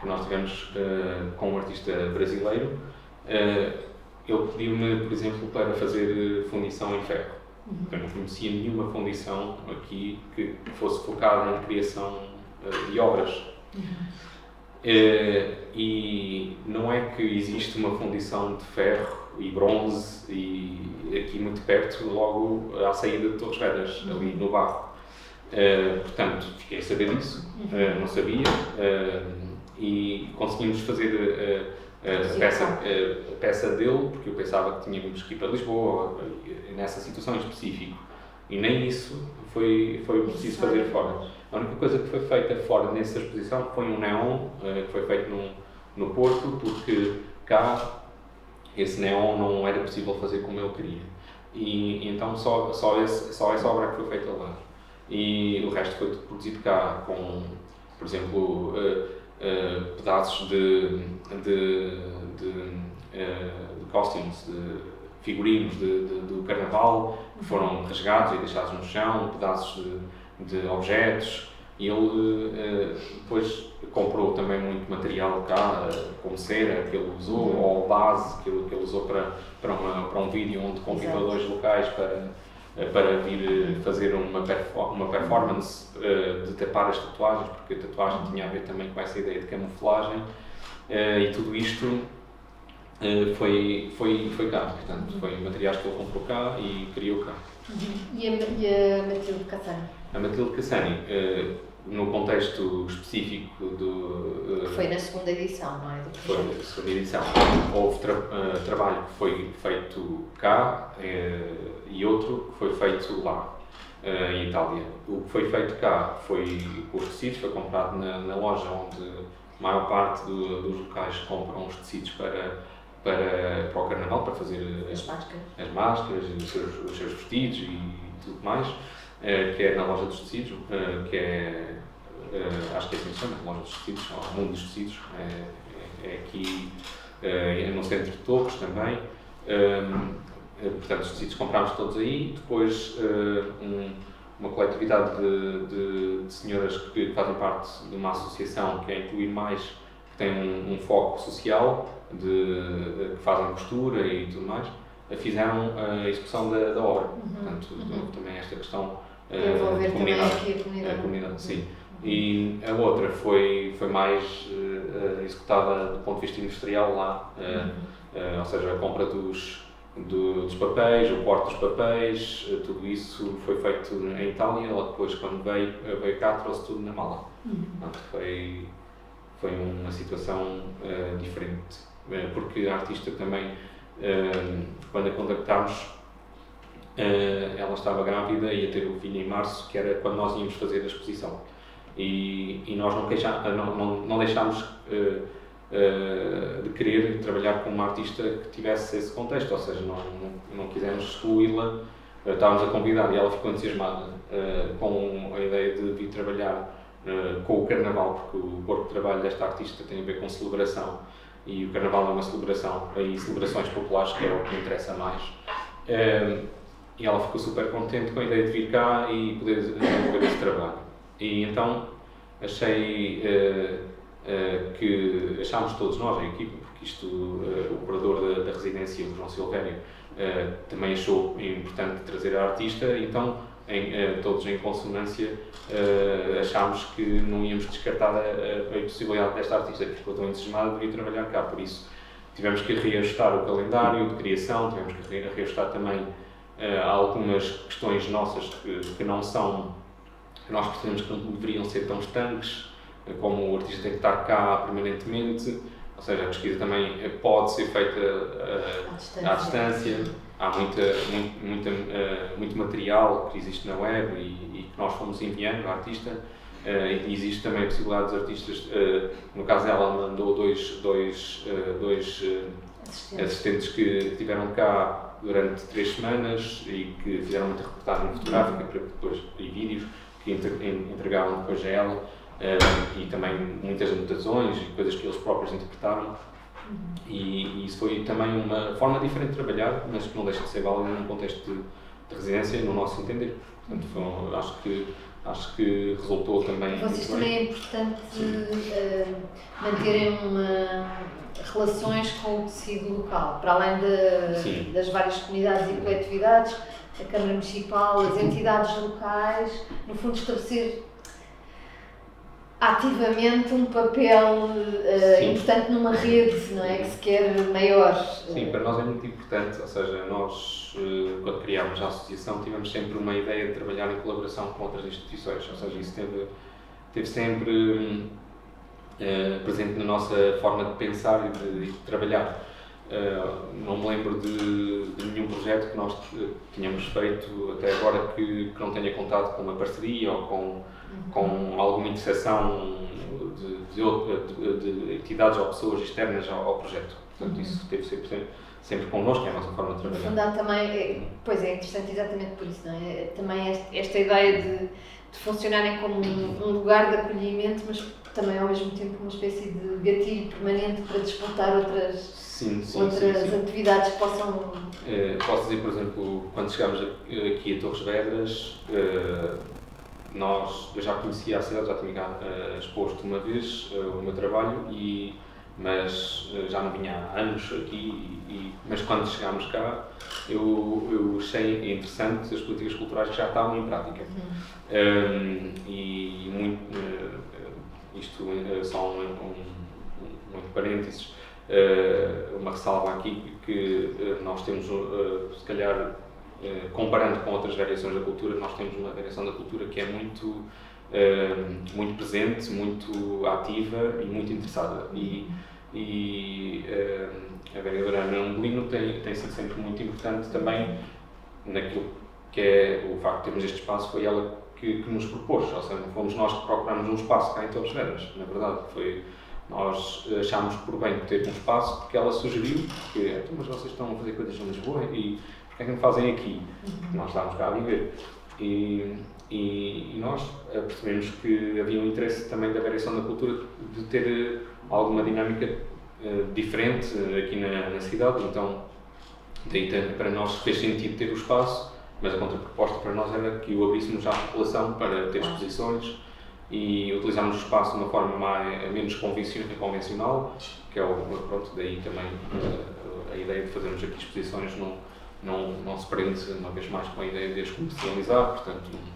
que nós tivemos uh, com um artista brasileiro. Uh, ele pediu-me, por exemplo, para fazer fundição em ferro. Uhum. Eu não conhecia nenhuma fundição aqui que fosse focada em criação uh, de obras. Uhum. e não é que existe uma fundição de ferro e bronze e aqui muito perto, logo à saída de Torres Vedras, uhum. ali no barro. Portanto, fiquei a saber disso, uh, não sabia, e conseguimos fazer a, peça, a peça dele, porque eu pensava que tínhamos que ir para Lisboa, nessa situação em específico, e nem isso foi, foi preciso fazer fora. A única coisa que foi feita fora nessa exposição foi um neon, que foi feito no, no Porto, porque cá esse neon não era possível fazer como eu queria. E, então só, só, esse, só essa obra que foi feita lá e o resto foi produzido cá, com, por exemplo, uh, uh, pedaços de, de, de, uh, de costumes, de figurinos de, de, do carnaval que foram rasgados e deixados no chão, pedaços de, de objetos. E ele depois comprou também muito material cá, como cera que ele usou, uhum. ou base que ele, que ele usou para, para, uma, para um vídeo onde convidou dois locais para eh, para vir eh, fazer uma, uma performance uh, de tapar as tatuagens, porque a tatuagem tinha a ver também com essa ideia de camuflagem e tudo isto foi, foi, foi cá, portanto, foi materiais que ele comprou cá e criou cá. Uhum. E, a, e a Matilde Cassani? A Matilde Cassani no contexto específico do. Uh, foi na segunda edição, não é? foi na segunda edição. Houve tra uh, trabalho que foi feito cá uh, e outro que foi feito lá, em Itália. O que foi feito cá foi com os tecidos, foi comprado na, na loja onde a maior parte do, dos locais compram os tecidos para, para, para o carnaval, para fazer as máscaras, as máscaras os, seus, os seus vestidos e tudo mais. Uh, que é na loja dos tecidos, uh, que é, uh, acho que é assim que se chama, loja dos tecidos, ou mundo dos tecidos, é, é aqui no centro de Torres também. Portanto, os tecidos comprámos todos aí, depois um, uma coletividade de, de, de, senhoras que fazem parte de uma associação que é Incluir Mais, que tem um, um foco social, de, que fazem costura e tudo mais, fizeram a execução da, da obra. Uhum. Portanto, uhum. também esta questão Envolver também aqui a comunidade. A comunidade sim. E a outra foi, foi mais uh, executada do ponto de vista industrial lá, uh, uh, ou seja, a compra dos, do, dos papéis, o porto dos papéis, tudo isso foi feito em Itália. Ela depois, quando veio, veio cá, trouxe tudo na mala. Uhum. Portanto, foi, foi uma situação diferente, porque a artista também, quando a contactámos, Uh, ela estava grávida e ia ter o filho em março, que era quando nós íamos fazer a exposição. E, e nós não, queixa, não, não, não deixámos uh, uh, de querer trabalhar com uma artista que tivesse esse contexto, ou seja, não, não, não quisemos excluí-la, estávamos a convidar e ela ficou entusiasmada com a ideia de vir trabalhar com o Carnaval, porque o corpo de trabalho desta artista tem a ver com celebração e o Carnaval é uma celebração, e celebrações populares, que é o que me interessa mais. E ela ficou super contente com a ideia de vir cá e poder desenvolver esse trabalho. E então achei uh, uh, que achámos todos nós, a equipa, porque isto, uh, o operador da, da, residência, o João Silvério, também achou importante trazer a artista, então em, todos em consonância achámos que não íamos descartar a, a possibilidade desta artista que ficou tão entusiasmada de vir trabalhar cá. Por isso tivemos que reajustar o calendário de criação, tivemos que reajustar também uh, algumas questões nossas que, que não são, que nós percebemos que não deveriam ser tão estanques, uh, como o artista tem que estar cá permanentemente, ou seja, a pesquisa também eh, pode ser feita à, distância. à, distância. Há muita, muito, muita, muito material que existe na web e, e, que nós fomos enviando ao artista. Uh, existe também a possibilidade dos artistas, uh, no caso dela, mandou dois, dois, uh, dois assistentes. assistentes que tiveram cá durante três semanas e que fizeram muita reportagem fotográfica para depois, e vídeos que entregaram depois a ela um, e também muitas anotações e coisas que eles próprios interpretaram. E, e, isso foi também uma forma diferente de trabalhar, mas que não deixa de ser válida num contexto de, de residência, no nosso entender. Portanto, foi, acho que acho que resultou também. Vocês também é importante uh, manterem uma, relações com o tecido local, para além de, das várias comunidades e coletividades, a Câmara Municipal, as entidades locais, no fundo estabelecer. ativamente um papel uh, importante numa rede, não é? Que se quer maior. Sim, para nós é muito importante, ou seja, nós, uh, quando criámos a associação, tivemos sempre uma ideia de trabalhar em colaboração com outras instituições, ou seja, isso teve, teve sempre uh, presente na nossa forma de pensar e de, de trabalhar. não me lembro de, de, nenhum projeto que nós tínhamos feito até agora que, que não tenha contado com uma parceria ou com com alguma interseção de, de, de, entidades ou pessoas externas ao, ao projeto. Portanto, isso teve sempre, sempre connosco, é a nossa forma de trabalhar. Fundado também, é, pois é, interessante exatamente por isso, não é? Também esta ideia de, de funcionarem como um, um lugar de acolhimento, mas também ao mesmo tempo uma espécie de gatilho permanente para disputar outras, sim, sim, outras sim, atividades que possam. É, posso dizer, por exemplo, quando chegámos aqui a Torres Vedras, uh, nós, eu já conhecia a cidade, já tinha uh, exposto uma vez uh, o meu trabalho, e, mas uh, já não vinha há anos aqui, e, e, mas quando chegámos cá, eu, eu achei interessante as políticas culturais que já estavam em prática. Uhum. Um, e muito, isto só um, um, um, um parênteses, uma ressalva aqui que nós temos, se calhar, eh, comparando com outras variações da cultura, nós temos uma variação da cultura que é muito, eh, muito presente, muito ativa e muito interessada. E, e eh, a vereadora Ana Angelino tem, tem sido sempre muito importante também naquilo que é o facto de termos este espaço, foi ela que, que nos propôs, ou seja, fomos nós que procurámos um espaço cá em Torres Vedras, na verdade, foi nós achámos por bem ter um espaço porque ela sugeriu que, então, mas vocês estão a fazer coisas em Lisboa e o que é que me fazem aqui? Uhum. Nós estávamos cá a viver. E, e, e, nós percebemos que havia um interesse também da variação da cultura de ter eh, alguma dinâmica uh, diferente aqui na, na, cidade. Então, daí para nós fez sentido ter o espaço, mas a contraproposta para nós era que o abríssemos à população para ter exposições e utilizarmos o espaço de uma forma mais, menos convencional, que é o, pronto, daí também uh, a ideia de fazermos aqui exposições no, não, não se prende uma vez mais com a ideia de as comercializar, portanto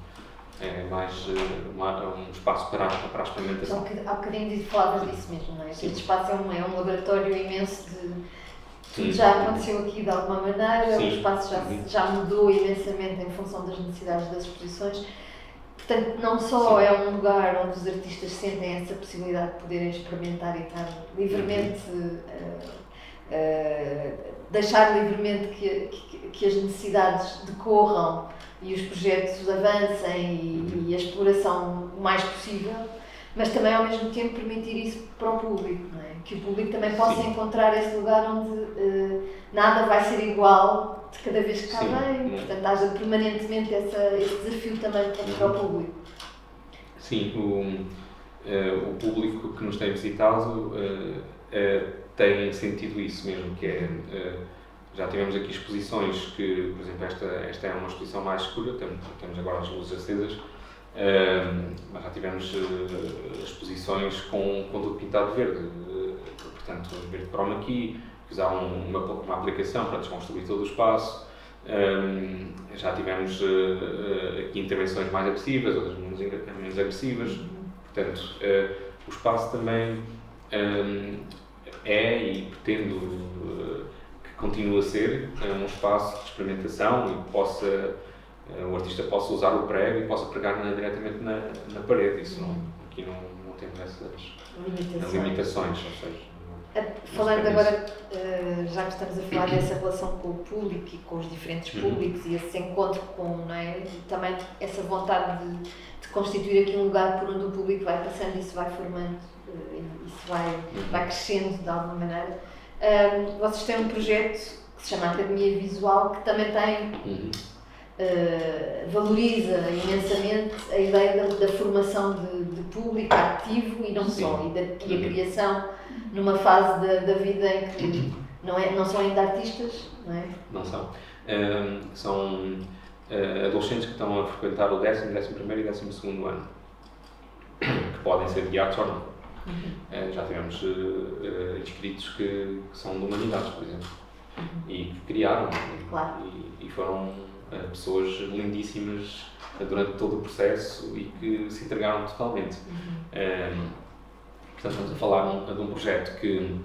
é mais eh, uma, um espaço para, para a experimentação. Há bocadinho falavas disso mesmo, não é? Sim. Este espaço é um, é um laboratório imenso de. Tudo já aconteceu aqui de alguma maneira, Sim. o espaço já, já mudou imensamente em função das necessidades das exposições. Portanto, não só Sim. é um lugar onde os artistas sentem essa possibilidade de poderem experimentar e estar livremente. Uhum. Uh, uh, deixar livremente que, que, que, as necessidades decorram e os projetos avancem e, e, a exploração o mais possível, mas também ao mesmo tempo permitir isso para o público, é? que o público também possa Sim. encontrar esse lugar onde uh, nada vai ser igual de cada vez que cá vem, portanto haja permanentemente essa, esse desafio também para, o público. Sim, o, uh, o público que nos tem visitado uh, tem sentido isso mesmo, que é, uh, já tivemos aqui exposições que, por exemplo, esta, esta é uma exposição mais escura, temos, temos agora as luzes acesas, uh, mas já tivemos uh, exposições com, com tudo pintado verde, portanto, verde chroma key, usaram uma, uma aplicação para desconstruir todo o espaço, já tivemos aqui intervenções mais agressivas, outras menos, menos agressivas, portanto, o espaço também é e pretendo uh, que continue a ser uh, um espaço de experimentação e possa, uh, o artista possa usar o prego e possa pregar na, diretamente na, na parede. Isso não, aqui não, não temos essas limitações. limitações ou seja, Falando agora, já que estamos a falar dessa relação com o público e com os diferentes uhum. públicos uhum. e esse encontro com, não é? também essa vontade de, de, constituir aqui um lugar por onde o público vai passando e se vai formando isso vai, vai crescendo de alguma maneira. Um, vocês têm um projeto que se chama Academia Visual que também tem. Uhum. Uh, valoriza imensamente a ideia da, da formação de, de, público ativo e não Sim. só, e, da, e a uhum. criação numa fase da, da vida em que uhum. não, é, não são ainda artistas, não é? Não são. Um, são uh, adolescentes que estão a frequentar o décimo, décimo primeiro e décimo segundo ano, que podem ser de artes ou não. Uhum. já tivemos uh, inscritos que, que, são de humanidades, por exemplo, uhum. e que criaram claro. e, e, foram uh, pessoas lindíssimas durante todo o processo e que se entregaram totalmente. Uhum. portanto, estamos a falar de um projeto que,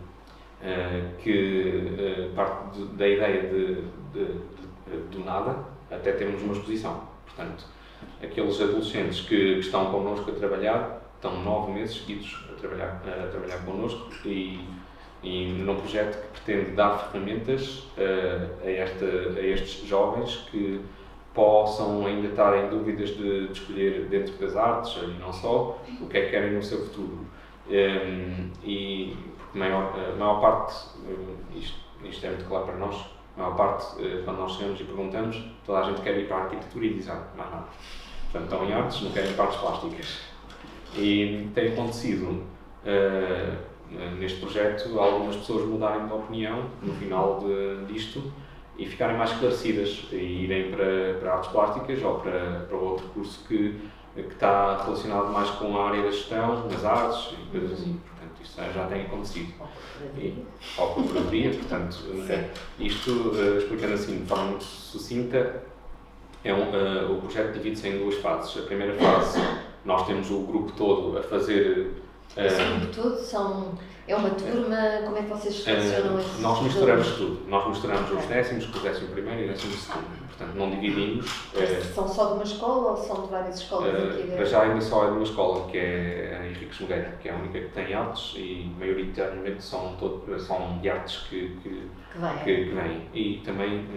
que parte de, da ideia de, de, de, do nada até termos uma exposição. Portanto, aqueles adolescentes que, que estão connosco a trabalhar estão nove meses seguidos a trabalhar, a trabalhar connosco e, e num projeto que pretende dar ferramentas a, esta, a estes jovens que possam ainda estar em dúvidas de, de, escolher dentro das artes e não só o que é que querem no seu futuro. Um, e porque a maior, a maior parte, isto, isto é muito claro para nós, a maior parte, eh, quando nós chegamos e perguntamos, toda a gente quer ir para a arquitetura e design, mais nada. Portanto, estão em artes, não querem ir para artes plásticas. E tem acontecido uh, neste projeto algumas pessoas mudarem de opinião no final de, disto e ficarem mais esclarecidas e irem para, para artes plásticas ou para, para outro curso que, que está relacionado mais com a área da gestão, nas artes e coisas assim. Portanto, isto já tem acontecido. E, ou curadoria, portanto, Sim. isto, uh, explicando assim de forma muito sucinta, é um, uh, o projeto divide-se em duas fases. A primeira fase, nós temos o grupo todo a fazer. Uh, Esse grupo todo são é uma turma, como é que vocês selecionam uh, Nós misturamos tudo. Nós misturamos os décimos com o décimo primeiro e o décimo segundo. Portanto, não dividimos. Uh, são só de uma escola ou são de várias escolas aqui? Para já ainda só é de uma escola, que é a Henriques Nogueira, que é a única que tem artes e maioritariamente são, todo, são de artes que, que, que, vêm. E também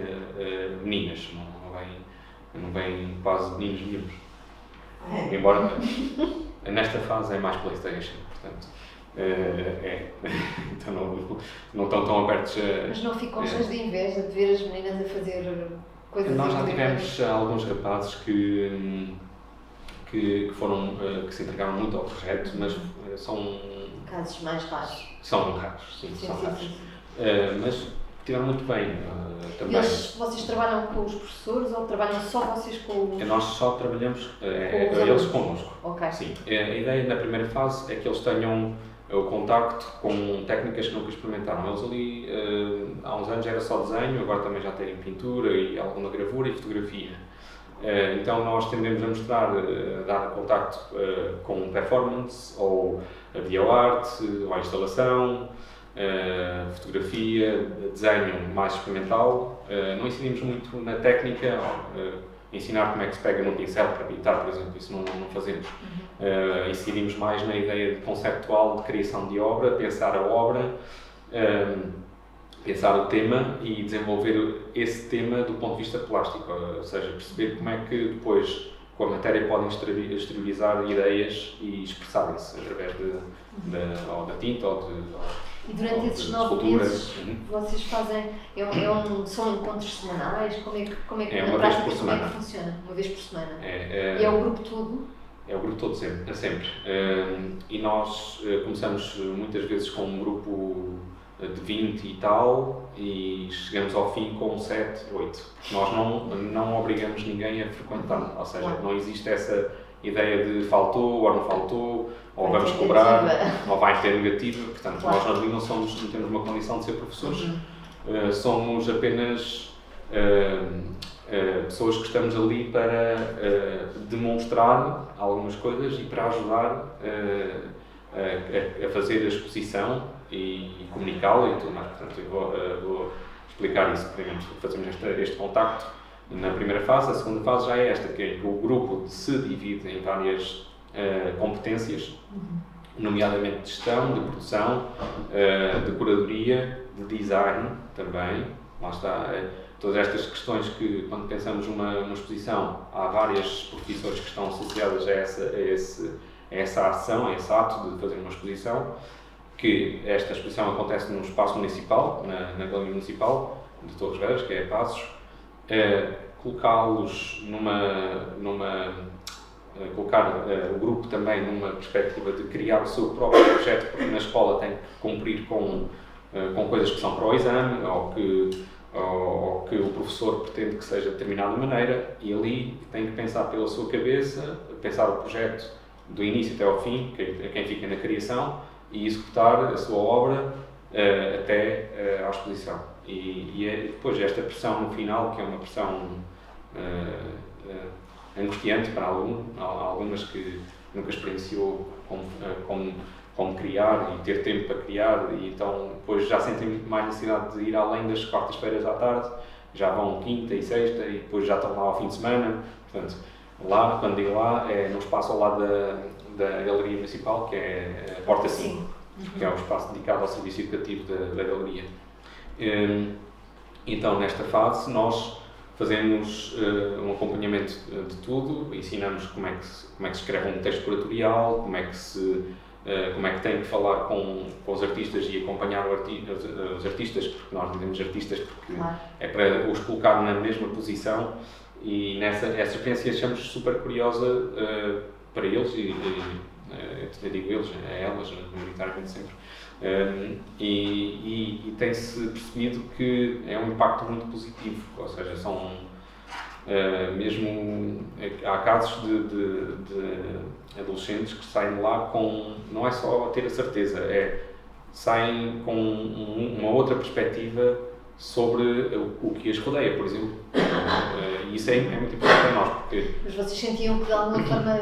meninas, não, não, vem, não vem quase meninos nenhums. É. Embora nesta fase é mais Playstation, portanto. Uh, é. então não, não estão tão abertos a. Mas não ficam é. cheios de inveja de ver as meninas a fazer coisas Nós já tivemos alguns rapazes que, que, que, foram, uh, que se entregaram muito ao projeto, mas são. Casos mais raros. São raros, sim, sim são sim, raros. Sim, sim. mas tiveram muito bem também. Eles, vocês trabalham com os professores ou trabalham só vocês com os. Nós só trabalhamos, com eles connosco. Ok. Sim. A ideia na primeira fase é que eles tenham o contacto com técnicas que nunca experimentaram. Eles ali, uh, há uns anos era só desenho, agora também já têm pintura e alguma gravura e fotografia. Uh, então nós tendemos a mostrar, uh, dar contacto com performance ou videoarte, ou a instalação, fotografia, desenho mais experimental. não incidimos muito na técnica, ensinar como é que se pega num pincel para pintar, por exemplo, isso não, não fazemos. Uhum. Uh, incidimos mais na ideia de conceptual de criação de obra, pensar a obra, uh, pensar o tema e desenvolver esse tema do ponto de vista plástico, ou seja, perceber como é que depois com a matéria podem exteriorizar ideias e expressarem-se através de, de, ou da tinta ou de, ou e durante esses nove meses vocês fazem, é um, é um, são encontros semanais? Como é que, como é que, é uma vez por semana. como é que funciona? Uma vez por semana? É, é, e é o grupo todo? É o grupo todo sempre, é sempre. Um, e nós uh, começamos muitas vezes com um grupo de 20 e tal e chegamos ao fim com 7, 8. Nós não, não obrigamos ninguém a frequentar, ou seja, não existe essa ideia de faltou ou não faltou, ou vamos cobrar, ou vai ter negativa. Portanto, claro. nós ali não, somos, não temos uma condição de ser professores, uhum. uh, somos apenas uh, uh, pessoas que estamos ali para demonstrar algumas coisas e para ajudar a, a, fazer a exposição e, comunicá-la e tudo mais. Portanto, eu vou, vou explicar isso. Primeiro, fazemos este, este contacto na primeira fase. A segunda fase já é esta, que é que o grupo se divide em várias uh, competências, nomeadamente de gestão, de produção, uh, de curadoria, de design também. Lá está. Uh, todas estas questões que, quando pensamos numa, numa exposição, há várias profissões que estão associadas a essa, a, esse, a essa ação, a esse ato de fazer uma exposição, que esta exposição acontece no espaço municipal, na, na Galeria Municipal de Torres Vedras, que é Passos, é, colocá-los numa, numa é, colocar é, o grupo também numa perspectiva de criar o seu próprio projeto, porque na escola tem que cumprir com, é, com coisas que são para o exame ou que, ou, que o professor pretende que seja de determinada maneira e ali tem que pensar pela sua cabeça, pensar o projeto do início até ao fim, que, quem fica na criação, e executar a sua obra uh, até uh, à exposição. E, e é depois esta pressão no final, que é uma pressão angustiante para algum, algumas que nunca experienciou como, como, como criar e ter tempo para criar e então depois já sentem mais necessidade de ir além das quartas-feiras à tarde, já vão quinta e sexta e depois já estão lá ao fim de semana, portanto lá, quando digo lá, é no espaço ao lado da, da Galeria Municipal, que é a Porta 5, uhum. que é um espaço dedicado ao serviço educativo da, da Galeria. Hum, então, nesta fase, nós fazemos uh, um acompanhamento de tudo, ensinamos como é, que se, como é que se escreve um texto curatorial, como é que se uh, como é que tem que falar com, com os artistas e acompanhar arti os, os, artistas, porque nós dizemos artistas porque claro. é para os colocar na mesma posição e nessa essa experiência achamos super curiosa uh, para eles e, e eu digo eles, a elas, maioritariamente sempre, um, e, e, e tem-se percebido que é um impacto muito positivo, ou seja, são uh, mesmo há casos de, de, de, adolescentes que saem lá com não é só ter a certeza, é saem com um, uma outra perspectiva sobre o, que as rodeia, por exemplo. Uh, e isso é, é, muito importante para nós. Porque... Mas vocês sentiam que de alguma forma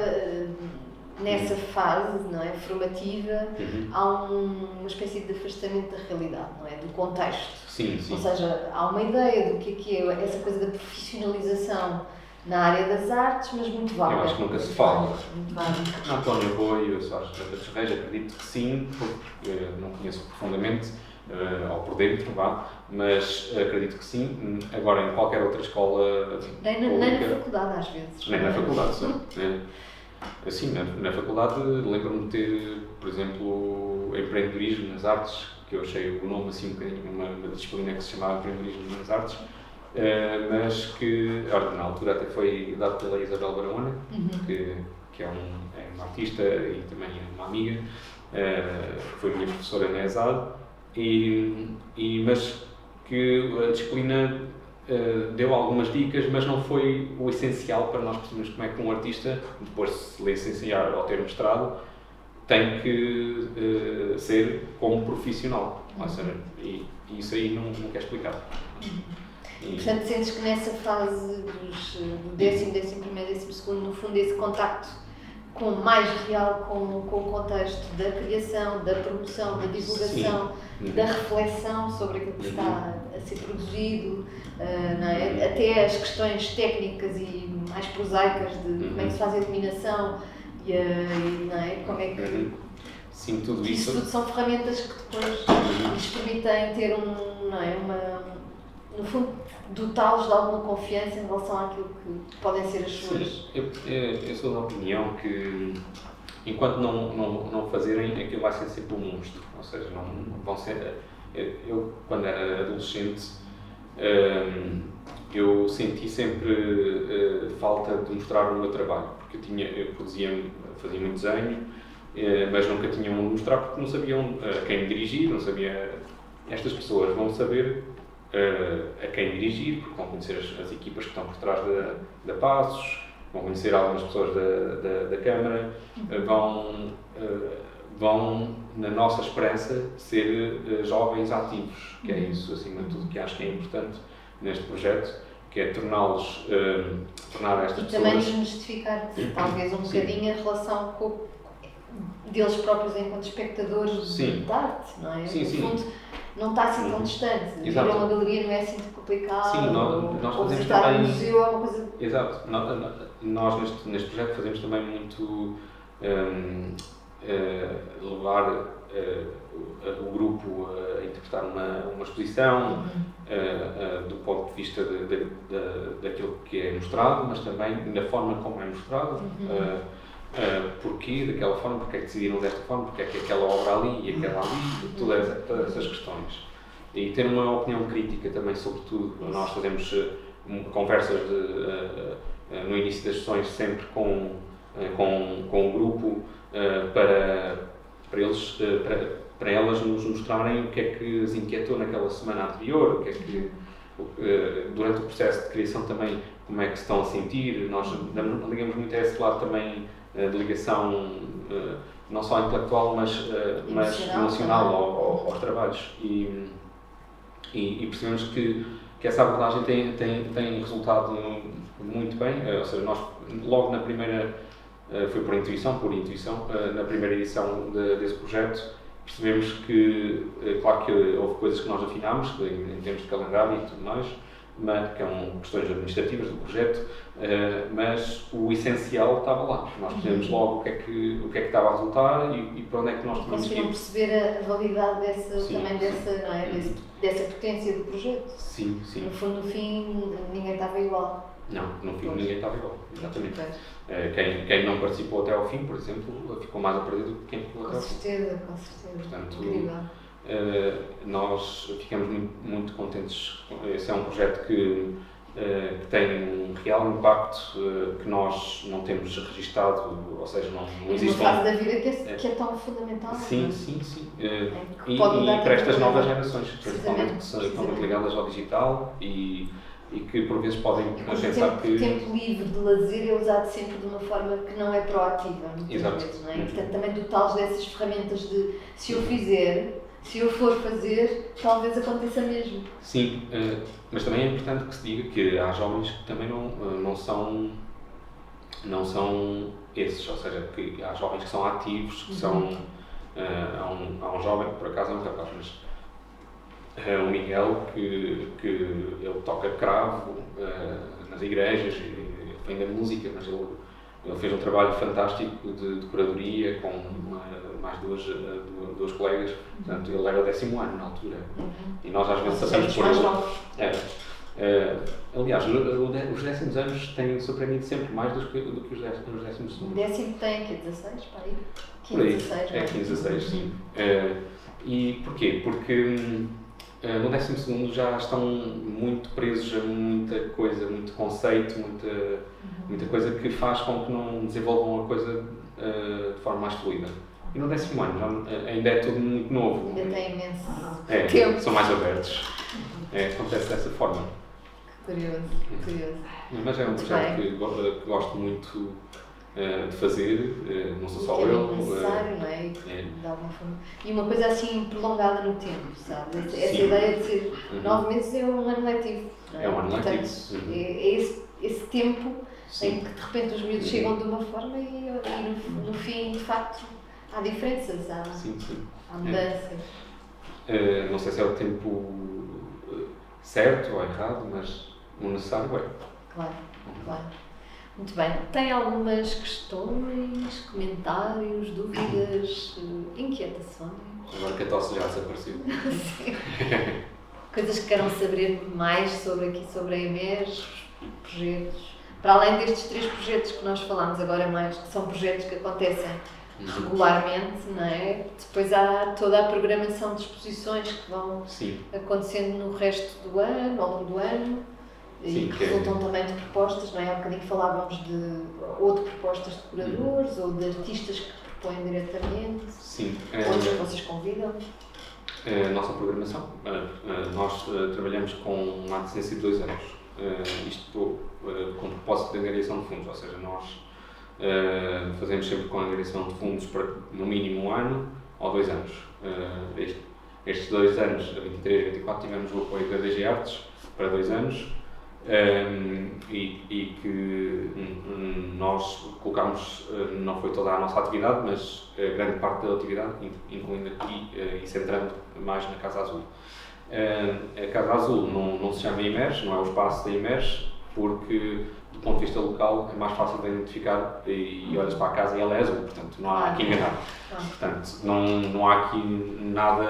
nessa fase não é, formativa uhum. há um, uma espécie de afastamento da realidade, não é? do contexto. Sim, sim. Ou seja, há uma ideia do que é, que é essa coisa da profissionalização na área das artes, mas muito vaga. Eu acho que nunca se fala. Muito vaga. António Boi, eu só acho que Reis, acredito que sim, porque não conheço profundamente, uh, ou por dentro, vá, mas acredito que sim. Agora, em qualquer outra escola. Nem na, pública, nem na faculdade, às vezes. Nem na faculdade, sim. Assim, na, na faculdade lembro-me de ter, por exemplo, empreendedorismo nas artes, que eu achei o nome assim um bocadinho, uma, uma disciplina que se chamava empreendedorismo nas artes, uh, mas que na altura até foi dado pela Isabel Barahona, uhum. que, que é, um, é uma artista e também é uma amiga, uh, foi minha professora na ESAD, e, e, mas que a disciplina Uh, deu algumas dicas, mas não foi o essencial para nós percebermos como é que um artista, depois de se licenciar ou ter mestrado, tem que uh, ser como profissional. Ou seja, e, e isso aí não, não explicar. E, Portanto, sentes que nessa fase dos, do décimo, décimo primeiro, décimo segundo, no fundo, esse contacto com mais real com, com o contexto da criação, da promoção, da divulgação, Sim. da reflexão sobre aquilo que está a ser produzido, uh, é? até as questões técnicas e mais prosaicas de como é que se faz a iluminação e, é? como é que. Uhum. Sim, tudo isso. Isso tudo são ferramentas que depois uhum. lhes permitem ter um, não é? uma, no fundo, dotá-los de alguma confiança em relação àquilo que podem ser as suas. Eu, eu, eu sou da opinião que enquanto não, não, não fazerem, aquilo vai ser sempre um monstro. Ou seja, não vão ser. Eu, eu quando era adolescente, um, eu senti sempre uh, falta de mostrar o meu trabalho, porque eu, tinha, eu produzia, fazia muito desenho, uh, mas nunca tinha onde mostrar porque não sabiam uh, quem dirigir, não sabia. Estas pessoas vão saber uh, a quem dirigir, porque vão conhecer as, as, equipas que estão por trás da, da Passos, vão conhecer algumas pessoas da, da, da Câmara, uh, vão, uh, vão, na nossa esperança, ser jovens ativos, que é isso, acima de tudo, que acho que é importante neste projeto, que é torná-los, tornar estas e pessoas... Também desmistificar, talvez, um bocadinho a relação com deles próprios enquanto espectadores sim. de arte, não é? Sim, no sim. Fundo, não está assim tão uhum. distante. Ir a uma galeria não é assim complicado. Sim, nós, nós ou fazemos também. Um museu é uma coisa. Exato. Nós, nós neste, neste projeto fazemos também muito um, uh, eh, levar uh, o grupo a interpretar uma, uma exposição uhum. uh, do ponto de vista de, de, de, daquilo que é mostrado, mas também da forma como é mostrado. Uhum. Uh, porquê daquela forma, porque é que decidiram desta forma, porque é que aquela obra ali e aquela ali, todas, todas essas questões. E ter uma opinião crítica também sobre tudo. Nós fazemos uh, conversas de, uh, no início das sessões sempre com, com, com o grupo para, para, eles, para, para elas nos mostrarem o que é que as inquietou naquela semana anterior, o que é que durante o processo de criação também como é que se estão a sentir. Nós ligamos muito a esse lado também de ligação eh, não só intelectual, mas, eh, mas emocional ao, aos trabalhos. E, e, e, percebemos que, que essa abordagem tem, tem, tem resultado muito bem, uh, ou seja, nós logo na primeira, foi por intuição, por intuição, na primeira edição de, desse projeto, percebemos que, claro que houve coisas que nós afinámos, em termos de calendário e tudo mais, mas, que são questões administrativas do projeto, uh, mas o essencial estava lá. Nós percebemos uhum. logo o que é que, o que, é que estava a resultar e, e para onde é que nós tínhamos Conseguiram perceber a validade sim, também dessa, não é? Desse, dessa potência do projeto. Sim, sim. No fundo, no fim, ninguém estava igual. Não, no fim ninguém estava igual, exatamente. Uh, quem, quem não participou até ao fim, por exemplo, ficou mais a perder do que quem ficou até ao fim. Com certeza, com certeza. Portanto, Incrível nós ficamos muito, muito, contentes. Esse é um projeto que, uh, que tem um real impacto uh, que nós não temos registado, ou seja, não, não existe. uma fase da vida que é, que é tão fundamental. Sim, é? sim, sim. É, e, e para estas novas gerações, principalmente que estão muito ligadas ao digital e e que por vezes podem pensar tempo, que. O tempo livre de lazer é usado sempre de uma forma que não é proativa, muitas Exato. vezes, não é? E, portanto, também dotá-los dessas ferramentas de se eu fizer, se eu for fazer, talvez aconteça mesmo. Sim, eh, mas também é importante que se diga que há jovens que também não, eh, não são não são esses, ou seja, que há jovens que são ativos, que uhum. são eh, há, um, há um jovem, por acaso é um rapaz, mas é o Miguel que, que ele toca cravo nas igrejas, e vem da música, mas ele, ele fez um trabalho fantástico de, de curadoria com uma, mais duas, eh, duas colegas, portanto ele era o décimo ano na altura. Uhum. E nós às vezes passamos por. É, é, aliás, os décimos anos têm surpreendido sempre mais do que, do que os décimos segundos. O décimo tem que 16, para aí? 15, por aí, 16, é 15, 16, sim. É, e porquê? Porque uh, no décimo segundo já estão muito presos a muita coisa, muito conceito, muita, uhum. muita coisa que faz com que não desenvolvam a coisa uh, de forma mais fluida. E no décimo ano já, eh, ainda é tudo muito novo. Ainda tem imenso é, tempo. São mais abertos. É, acontece dessa forma. Que curioso, que curioso. Mas é um projeto que, que, gosto muito uh, de fazer, uh, não sou só é eu. É necessário, não é? é. E uma coisa assim prolongada no tempo, sabe? Essa, essa ideia de ser uhum. nove meses é um ano letivo. É? é, um ano letivo. Uhum. É, é esse, esse tempo Sim. em que de repente os miúdos uhum. chegam de uma forma e, e no, no fim, de facto, Há diferenças, há, sim, sim. há mudanças. É. Uh, não sei se é o tempo eh, certo ou errado, mas o necessário é. Claro, uhum. claro. Muito bem. Tem algumas questões, comentários, dúvidas, eh, inquietações? Agora que a tosse já desapareceu. Sim. Coisas que queiram saber mais sobre aqui, sobre a EMES, projetos. Para além destes três projetos que nós falamos agora mais, que são projetos que acontecem regularmente, não é? Depois há toda a programação de exposições que vão Sim. acontecendo no resto do ano, ao longo do ano, Sim, e que, que resultam é... também de propostas, não é? Há bocadinho falávamos de ou de propostas de curadores uhum. ou de artistas que propõem diretamente. Sim. Outros que vocês convidam. É a nossa programação. Nós trabalhamos com uma antecedência de dois anos. Isto com propósito de angariação de fundos, ou seja, nós fazemos sempre com a angariação de fundos para no mínimo um ano ou dois anos. Este, estes dois anos, 23 e 24, tivemos o apoio da DG Artes para dois anos um, e, e, que um, nós colocámos, uh, não foi toda a nossa atividade, mas grande parte da atividade, incluindo aqui e centrando mais na Casa Azul. a Casa Azul não, não se chama IMERS, não é o espaço da IMERS, porque do ponto de vista local, é mais fácil de identificar e, e olhas para a casa e ela é azul, portanto não há aqui enganar. Portanto, não, não há aqui nada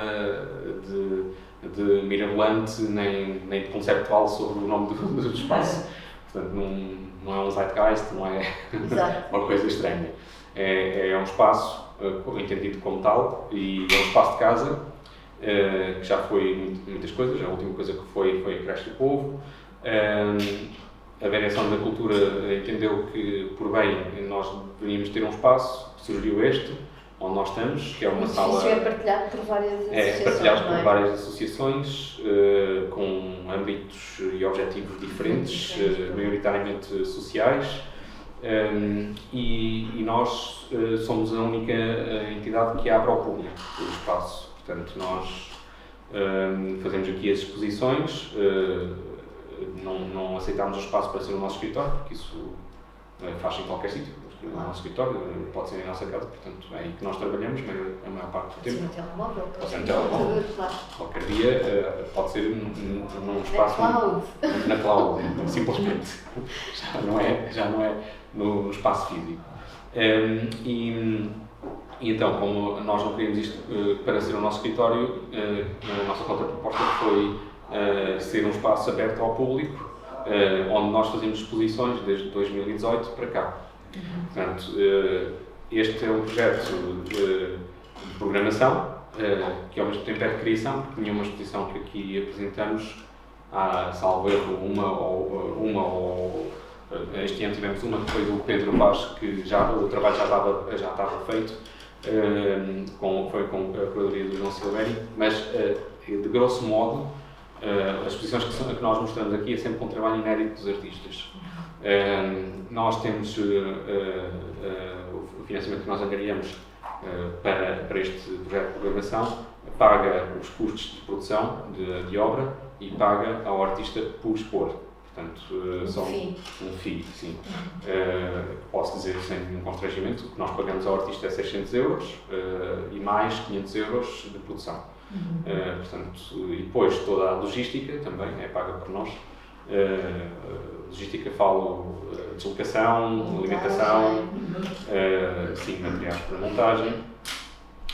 de, de mirabolante nem, nem de conceptual sobre o nome do, do espaço. Portanto, não, não é um zeitgeist, não é uma coisa estranha. É, é um espaço uh, entendido como tal e é um espaço de casa uh, que já foi muitas coisas. A última coisa que foi foi a creche do povo. Um, a Direção da Cultura entendeu que, por bem, nós deveríamos ter um espaço, surgiu este, onde nós estamos, que é uma sala. Isso é partilhado por várias é associações. É partilhado por é? várias associações, uh, com âmbitos e objetivos diferentes, uh, maioritariamente sociais. Um, ehm, e, e, nós uh, somos a única entidade que abre ao público o espaço. Portanto, nós um, ehm, fazemos aqui as exposições não, não aceitámos o espaço para ser o nosso escritório, porque isso faz em qualquer sítio. O nosso escritório pode ser em nossa casa, portanto é aí que nós trabalhamos a maior parte do tempo. Sim, no telemóvel, pode ser no telemóvel. Qualquer dia pode ser num, num espaço. Na cloud. Na cloud, simplesmente. Já não é, já não é no, espaço físico. Um, e, e, então, como nós não queríamos isto uh, para ser o nosso escritório, uh, a nossa contraproposta foi ser um espaço aberto ao público, onde nós fazemos exposições desde 2018 para cá. Uhum. Portanto, este é um projeto de programação, que ao mesmo tempo é de criação, porque tinha uma exposição que aqui apresentamos há, salvo erro, uma ou, uma ou este ano tivemos uma que foi do Pedro Vaz, que já, o trabalho já estava, já estava feito, com, foi com a curadoria do João Silveri, mas de grosso modo, as exposições que, são, que, nós mostramos aqui é sempre com um trabalho inédito dos artistas. Nós temos o financiamento que nós angariamos para, para este projeto de programação, paga os custos de produção de, de obra e paga ao artista por expor. Portanto, são um FII, sim. Uh, posso dizer sem nenhum constrangimento, que nós pagamos ao artista é 600 euros uh, e mais 500 euros de produção. Uh, portanto, e depois toda a logística também é paga por nós. Logística falo deslocação, montagem. alimentação, uhum. sim, materiais para montagem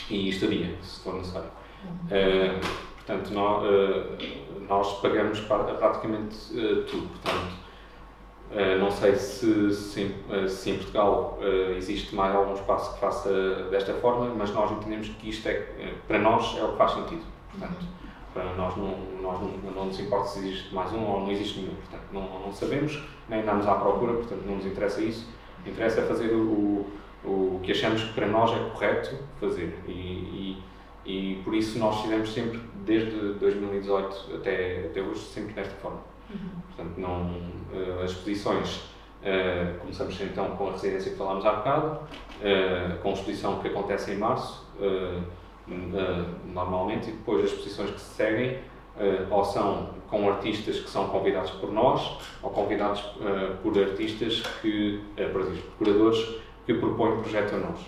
e estadia, se for necessário. Uhum. portanto, nós, nós pagamos praticamente uh, tudo. Portanto, uh, não sei se, se, se, em Portugal uh, existe mais algum espaço que faça desta forma, mas nós entendemos que isto é, para nós, é o que faz sentido. Portanto, para nós não, nós não, não nos importa se existe mais um ou não existe nenhum. Portanto, não, não sabemos, nem andamos à procura, portanto, não nos interessa isso. Interessa fazer o, o, que achamos que para nós é correto fazer. E, e, e por isso nós fizemos sempre desde 2018 até, até hoje, sempre desta forma. Uhum. Portanto, não, uh, as exposições, uh, começamos então com a residência que falámos há bocado, uh, com a exposição que acontece em março, normalmente, e depois as exposições que se seguem, ou são com artistas que são convidados por nós, ou convidados por artistas que, por exemplo, curadores que propõem projeto a nós.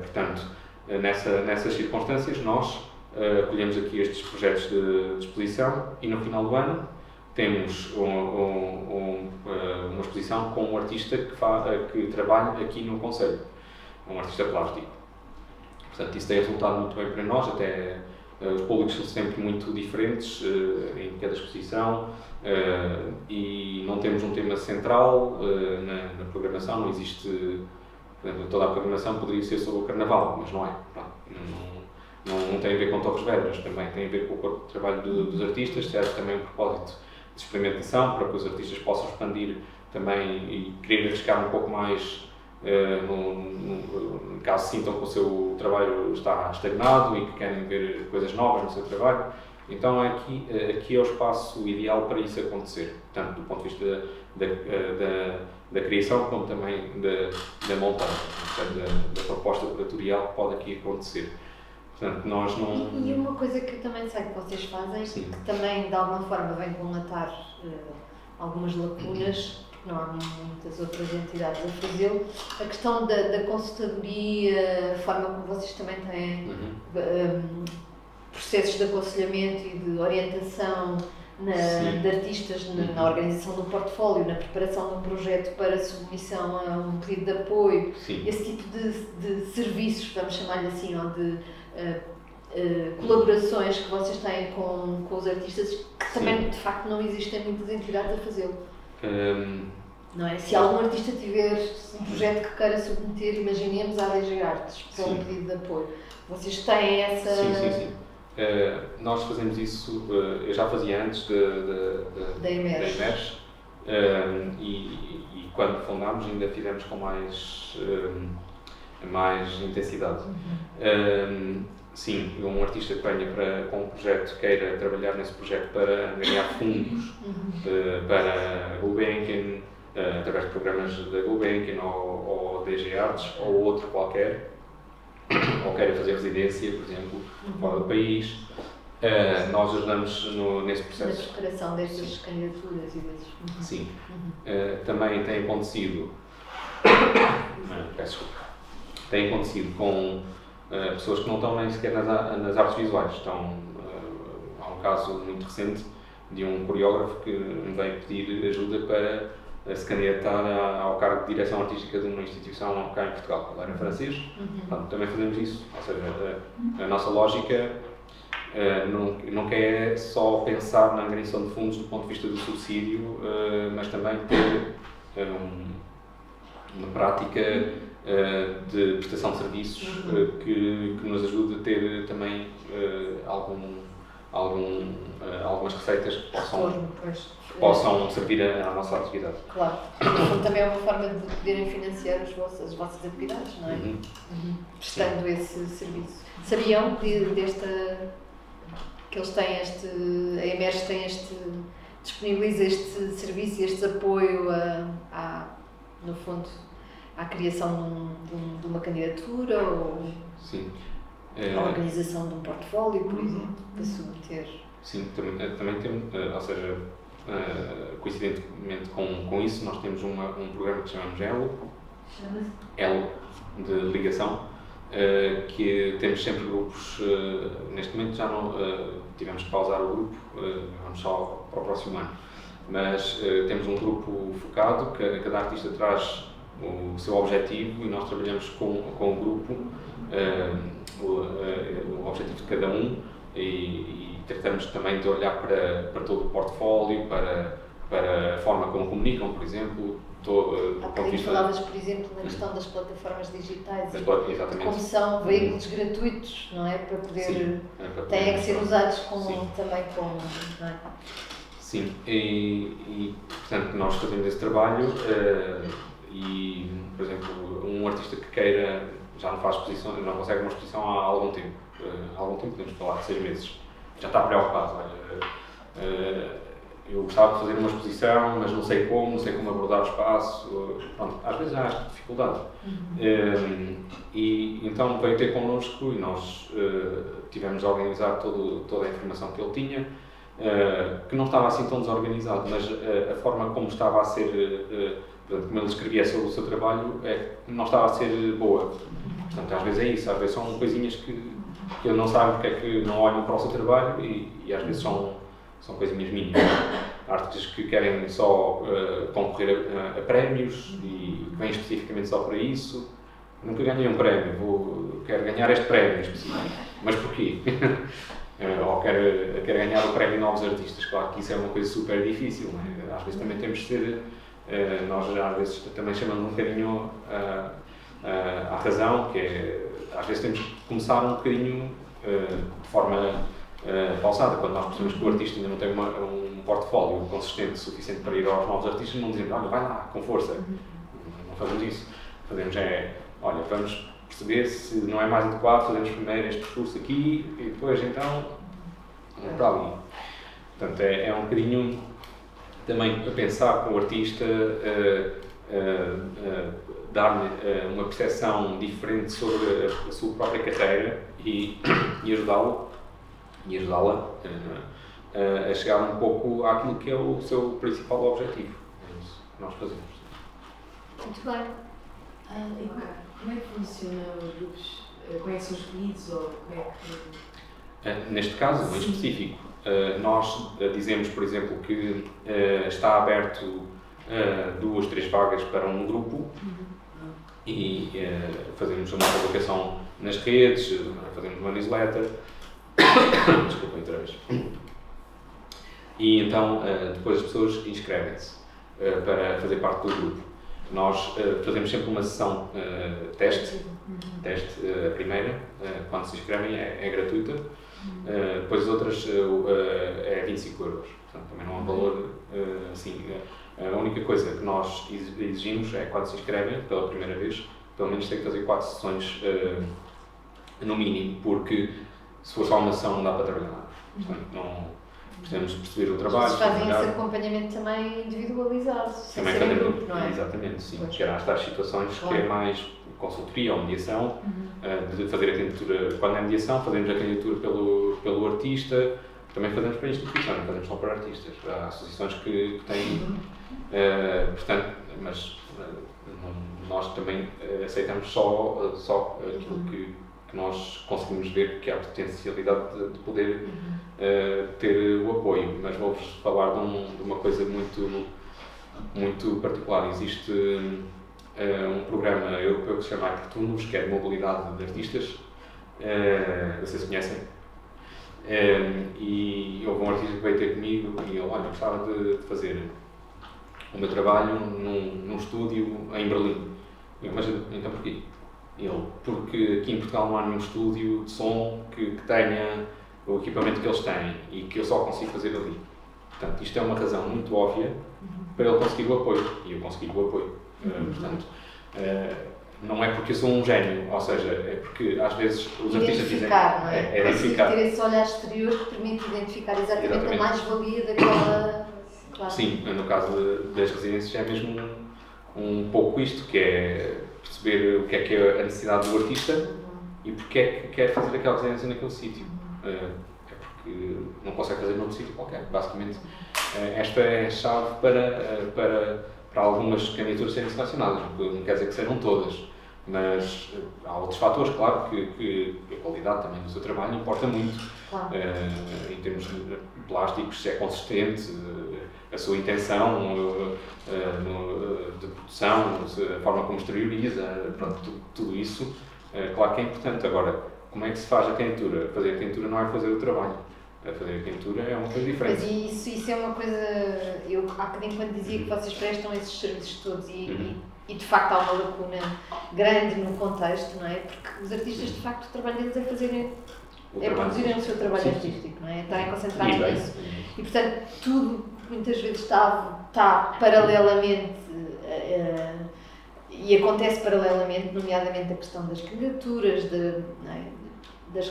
portanto, nessa, nessas circunstâncias, nós uh, colhemos aqui estes projetos de, de, exposição e no final do ano temos um, um, um, uma exposição com um artista que, fa, uh, que trabalha aqui no Conselho, um artista plástico. Portanto, isso tem resultado muito bem para nós, até os públicos são sempre muito diferentes em cada exposição e não temos um tema central na, na programação, não existe toda a programação poderia ser sobre o Carnaval, mas não é. Não, não, não tem a ver com Torres Vedras, também tem a ver com o corpo de trabalho do, dos artistas, serve também um propósito de experimentação para que os artistas possam expandir também e querer arriscar um pouco mais Uh, no, caso sintam que o seu trabalho está estagnado e que querem ver coisas novas no seu trabalho. Então aqui, eh, aqui é o espaço ideal para isso acontecer, tanto do ponto de vista da, da, eh, da, da criação como também da, da montagem, da, da proposta curatorial que pode aqui acontecer. Portanto, nós não. E, e, uma coisa que eu também sei que vocês fazem, Sim. que também de alguma forma vem colmatar uh, algumas lacunas, não há muitas outras entidades a fazê-lo, a questão da, da consultadoria, a forma como vocês também têm uhum. um, processos de aconselhamento e de orientação na, de artistas na, na, uhum. organização do portfólio, na preparação de um projeto para submissão a um pedido de apoio, Sim. esse tipo de, de serviços, vamos chamar-lhe assim, ou de uh, colaborações que vocês têm com, com os artistas, que também Sim. de facto não existem muitas entidades a fazê-lo. Um, não é? Se algum artista tiver um projeto que queira submeter, imaginemos a DG Artes para um pedido de apoio. Vocês têm essa. Sim, sim, sim. Uh, nós fazemos isso, uh, eu já fazia antes de, de, de, da EMERS, uh, e, e, quando fundámos ainda fizemos com mais mais intensidade. Uhum. Um, sim, um artista que venha para, com um projeto, queira trabalhar nesse projeto para ganhar fundos uhum. uh, para Gulbenkian, uh, através de programas da Gulbenkian ou, ou DG Arts ou outro qualquer, ou queira fazer residência, por exemplo, uhum. fora do país, Uh, nós ajudamos no, nesse Na processo. preparação destas candidaturas e desses. Uhum. Sim. Uhum. Uh, também tem acontecido. Peço desculpa. Tem acontecido com uh, pessoas que não estão nem sequer nas, nas artes visuais. Estão, há um caso muito recente de um coreógrafo que me veio pedir ajuda para uh, se candidatar a- ao cargo de direção artística de uma instituição cá em Portugal. Ele era francês, Uhum. Portanto, também fazemos isso. Ou seja, a, a nossa lógica eh, não, não quer só pensar na angariação de fundos do ponto de vista do subsídio, eh, mas também ter eh, um- uma prática eh, de prestação de serviços eh, que, que nos ajude a ter também algum, algum, eh, algumas receitas que possam, Retorno, que possam servir à nossa atividade. Claro. Fundo, também é uma forma de poderem financiar as vossas, as vossas atividades, não é? Uhum. Prestando esse serviço. Sabiam de, desta. que eles têm este. a EMERS tem este. disponibiliza este serviço e este apoio a, a, no fundo, à criação de, de um- de uma candidatura ou Sim. Eh, à organização de um portfólio, por exemplo, para submeter. Sim, também, eh, também temos, eh, ou seja, eh, coincidentemente com, com isso, nós temos uma, um programa que chamamos ELO, Chama-se. ELO de ligação, que temos sempre grupos, neste momento já não tivemos que pausar o grupo, vamos só para o próximo ano, mas temos um grupo focado, que cada artista traz o seu objetivo e nós trabalhamos com, com o grupo o, eh, o objetivo de cada um e, e tratamos também de olhar para, para todo o portfólio, para, para a forma como comunicam, por exemplo, to, eh, do Há bocadinho falavas, por exemplo, na questão das plataformas digitais das e plat- de exatamente. como são veículos gratuitos, não é? Para poder. Sim, é para têm que ser usados com, também com. Não é? Sim, e, e, portanto nós fazemos esse trabalho eh, e, por exemplo, um artista que queira, já não faz exposição, não consegue uma exposição há algum tempo, eh, há algum tempo, podemos falar de seis meses, já está preocupado, olha, eh, eu gostava de fazer uma exposição, mas não sei como, não sei como abordar o espaço, pronto, às vezes há esta dificuldade. Eh, e então veio ter connosco e nós eh, tivemos a organizar todo, toda a informação que ele tinha, eh, que não estava assim tão desorganizado, mas eh, a forma como estava a ser, eh, portanto, como ele escrevia sobre o seu trabalho, é, não estava a ser boa. Portanto, às vezes é isso, às vezes são coisinhas que, ele não sabe porque é que não olham para o seu trabalho e, e às vezes são, são coisinhas mínimas. Artistas que querem só eh, concorrer a, a prémios e que vêm especificamente só para isso. Nunca ganhei um prémio, vou, quero ganhar este prémio específico. Mas porquê? Ou quero, quero ganhar o prémio Novos Artistas. Claro que isso é uma coisa super difícil. é? Às vezes também temos de ser, eh, nós às vezes também chamamos um bocadinho ah, ah, à razão, que é, às vezes temos que começar um bocadinho eh, de forma eh, pausada. Quando nós percebemos que o artista ainda não tem uma, um portfólio consistente suficiente para ir aos novos artistas, não dizemos, olha, vai lá, com força. Não fazemos isso. Fazemos é, olha, vamos perceber se não é mais adequado, fazemos primeiro este percurso aqui e depois então vamos para ali. Portanto, é, é um bocadinho também a pensar com o artista, eh, eh, eh, dar-lhe uma percepção diferente sobre a, a sua própria carreira e, e ajudá-lo e ajudá-la eh, a chegar um pouco àquilo que é o seu principal objetivo. É isso que nós fazemos. Muito bem. Ah, e como como é que funciona os grupos? Como é que são escolhidos ou como é que. Uh, Neste caso, em específico, nós uh, dizemos, por exemplo, que uh, está aberto duas, três vagas para um grupo e fazemos uma publicação nas redes, fazemos uma newsletter. Desculpem outra vez. E então, depois as pessoas inscrevem-se para fazer parte do grupo. Nós fazemos sempre uma sessão teste teste, eh, a primeira, eh, quando se inscrevem, é, é gratuita. Eh, depois as outras o- eh, é 25 euros. Portanto, também não há valor assim. A única coisa que nós ex- exigimos é quando se inscrevem pela primeira vez, pelo menos tem que fazer quatro sessões no mínimo, porque se for só uma sessão não dá para trabalhar. Portanto, não, precisamos perceber o trabalho. Vocês fazem esse acompanhamento também individualizado, sem Também ser em grupo, não é? exatamente, sim. Pois. Que era estas situações Claro. que é mais consultoria ou mediação, Uhum. eh, de fazer a candidatura, quando é mediação, fazemos a candidatura pelo, pelo artista, também fazemos para instituições, não fazemos só para artistas. Há associações que, que têm, eh, portanto, mas não- nós também aceitamos só, só aquilo que, que nós conseguimos ver que há potencialidade de, de poder Uhum. eh, ter o apoio, mas vou-vos falar de, um- de uma coisa muito, muito particular. Existe eh, um programa europeu que se chama Arquitunos, que é de mobilidade de artistas, eh, vocês conhecem? Eh, e houve um artista que veio ter comigo e ele, olha, gostava de, de fazer o meu trabalho num, num estúdio em Berlim. Eu, mas então porquê? Ele, porque aqui em Portugal não há nenhum estúdio de som que, que tenha o equipamento que eles têm e que eu só consigo fazer ali. Portanto, isto é uma razão muito óbvia para ele conseguir o apoio. E eu consegui o apoio. Uh, portanto, uh, não é porque eu sou um gênio, ou seja, é porque às vezes os artistas dizem. Identificar, não é? É, é identificar. ter esse olhar exterior que permite identificar exatamente, Exatamente. a mais-valia daquela. Claro. Sim, no caso de- das residências é mesmo um, um pouco isto, que é perceber o que é que é a necessidade do artista Uhum. e porque é que quer fazer aquela residência naquele sítio. Uh, é porque não consegue fazer noutro sítio qualquer. Basicamente, uh, esta é a chave para, uh, para, para algumas candidaturas serem selecionadas. Não não quer dizer que sejam todas, mas uh, há outros fatores, claro, que, que a qualidade também do seu trabalho importa muito. Claro. Uh, em termos plásticos, se é consistente, uh, a sua intenção uh, no- de produção, a forma como exterioriza, pronto, tu- tudo isso, claro que é importante. Agora, como é que se faz a candidatura? Fazer a candidatura não é fazer o trabalho. A fazer a candidatura é uma coisa Mas diferente. isso, isso é uma coisa. Eu há bocadinho quando dizia que vocês prestam esses serviços todos e, Uhum. e, e de facto há uma lacuna grande no contexto, não é? Porque os artistas de facto o trabalho deles é fazerem, O é produzirem o seu trabalho Sim, artístico, não é? Estarem concentrados nisso. E portanto, tudo muitas vezes está, está paralelamente eh, e acontece paralelamente, nomeadamente a questão das candidaturas, de, é? das,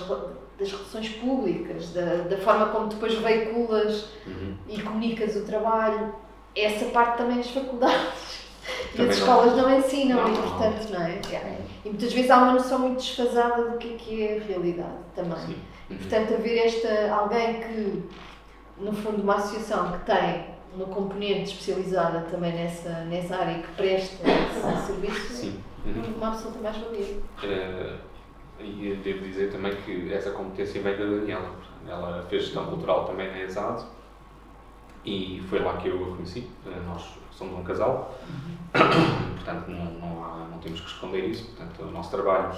das relações públicas, da, da forma como depois veiculas Uhum. e comunicas o trabalho. Essa parte também as faculdades e Também as não. escolas não ensinam, Não, e não. portanto, não é? E muitas vezes há uma noção muito desfasada do que é que é a realidade também. Sim. Uhum. Portanto, haver esta, alguém que, no fundo, uma associação que tem uma componente especializada também nessa, nessa área e que presta esse serviço, Sim. Uhum. uma absoluta mais-valia. E devo dizer também que essa competência vem da Daniela. Ela fez gestão cultural também na ESAD e foi lá que eu a conheci. Eh, Nós somos um casal, portanto não, não, há- não temos que esconder isso. Portanto, o nosso trabalho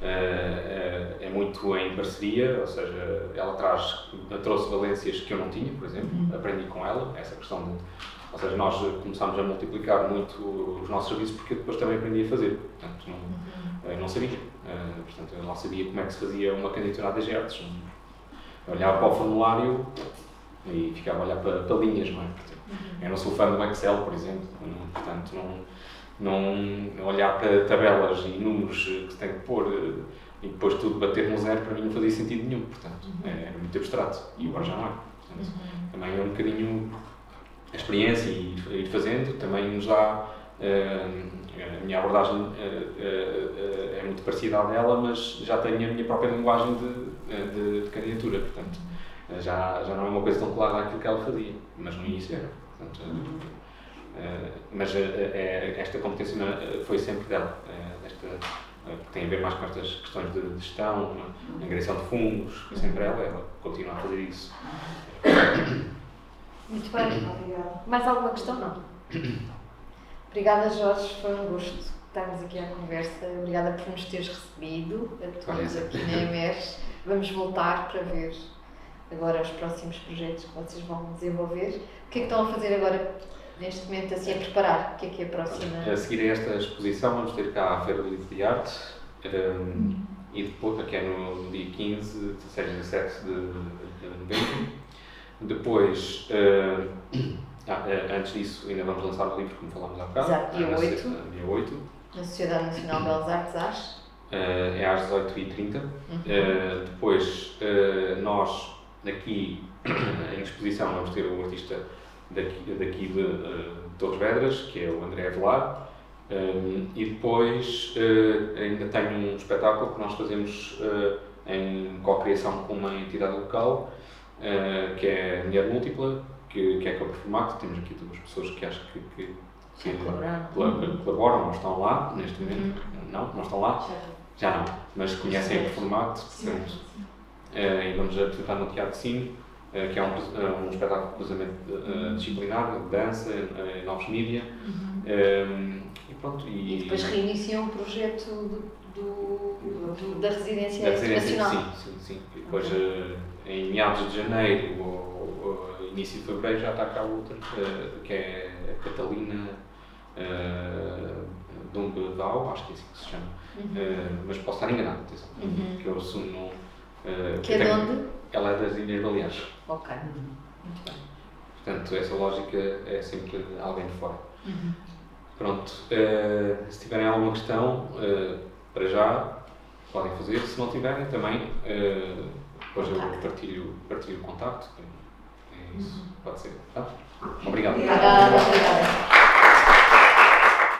eh, é muito em parceria, ou seja, ela traz, trouxe valências que eu não tinha, por exemplo, aprendi com ela, essa questão de. Ou seja, nós começámos a multiplicar muito os nossos serviços porque eu depois também aprendi a fazer. Portanto, não, eu não sabia. Eh, portanto, eu não sabia como é que se fazia uma candidatura à DG Artes. Eu olhava para o formulário e ficava a olhar para, para linhas, não é? Portanto, eu não sou fã do Excel, por exemplo. não- portanto, não, não olhar para tabelas e números que se tem que pôr eh, e depois tudo bater no zero, para mim não fazia sentido nenhum. Portanto, é- era muito abstrato. E agora já não é. Portanto, também é um bocadinho a experiência e ir- fazendo também nos dá. eh, a minha abordagem eh, eh, eh, é muito parecida à dela, mas já tenho a minha própria linguagem de, de, de candidatura, portanto, já, já não é uma coisa tão clara àquilo que ela fazia, mas no início era. Portanto, mas eh, esta competência é- foi sempre dela, esta, que tem a ver mais com estas questões de gestão, angariação de fundos, foi sempre ela, ela continua a fazer isso. Muito bem. Obrigada. Mais alguma questão? Não. Obrigada, Jorge. Foi um gosto estarmos aqui à conversa. Obrigada por nos teres recebido, a todos Olha. aqui na EMERS. Vamos voltar para ver agora os próximos projetos que vocês vão desenvolver. O que é que estão a fazer agora, neste momento, assim, a preparar? O que é que é a próxima? A seguir a esta exposição, vamos ter cá a Feira do Livro de Arte um, e depois, que é no dia 15, 16 e 17 de, de novembro. Depois, uh, ah, eh, antes disso, ainda vamos lançar o livro, como falámos há bocado. Exato, dia Ah, na 8. sexta- Dia 8. Na Sociedade Nacional de Belas Artes, acho. Uh, é às 18h30. Uhum. Uh, depois, uh, nós aqui em exposição vamos ter o artista daqui, daqui de Torres Vedras, que é o André Avelar, um, e depois ainda tenho um espetáculo que nós fazemos em co-criação com uma entidade local, que é Mulher Múltipla, que, que é a Perfumato. Temos aqui duas pessoas que acho que, que, que colaboram, não estão lá neste momento. Uhum. Não, não estão lá. Já não, mas conhecem o formato. Portanto, e vamos apresentar no Teatro Cine eh, que é um, eh, um espetáculo de cruzamento uh, disciplinar, de dança, uh, novos mídia. Uhum. Um, e pronto. E, e, depois reiniciam o projeto do, do, do, da residência da residência, internacional. Sim, sim, sim. Depois, uh, em meados de janeiro ou, ou, início de fevereiro, já está cá outra, que é a Catalina uh, acho que é assim que se chama. Uhum. mas posso estar enganado, uhum. que eu assumo. que é de onde? Ela é das Ilhas Baleares. Ok. Uhum. Muito bem. Portanto, essa lógica é sempre alguém de fora. Uhum. Pronto. Uh, se tiverem alguma questão, uh, para já, podem fazer. Se não tiverem, também, uh, depois eu partilho, partilho o contacto. É isso. Uhum. Pode ser. Tá? Obrigado. Obrigada. Obrigada.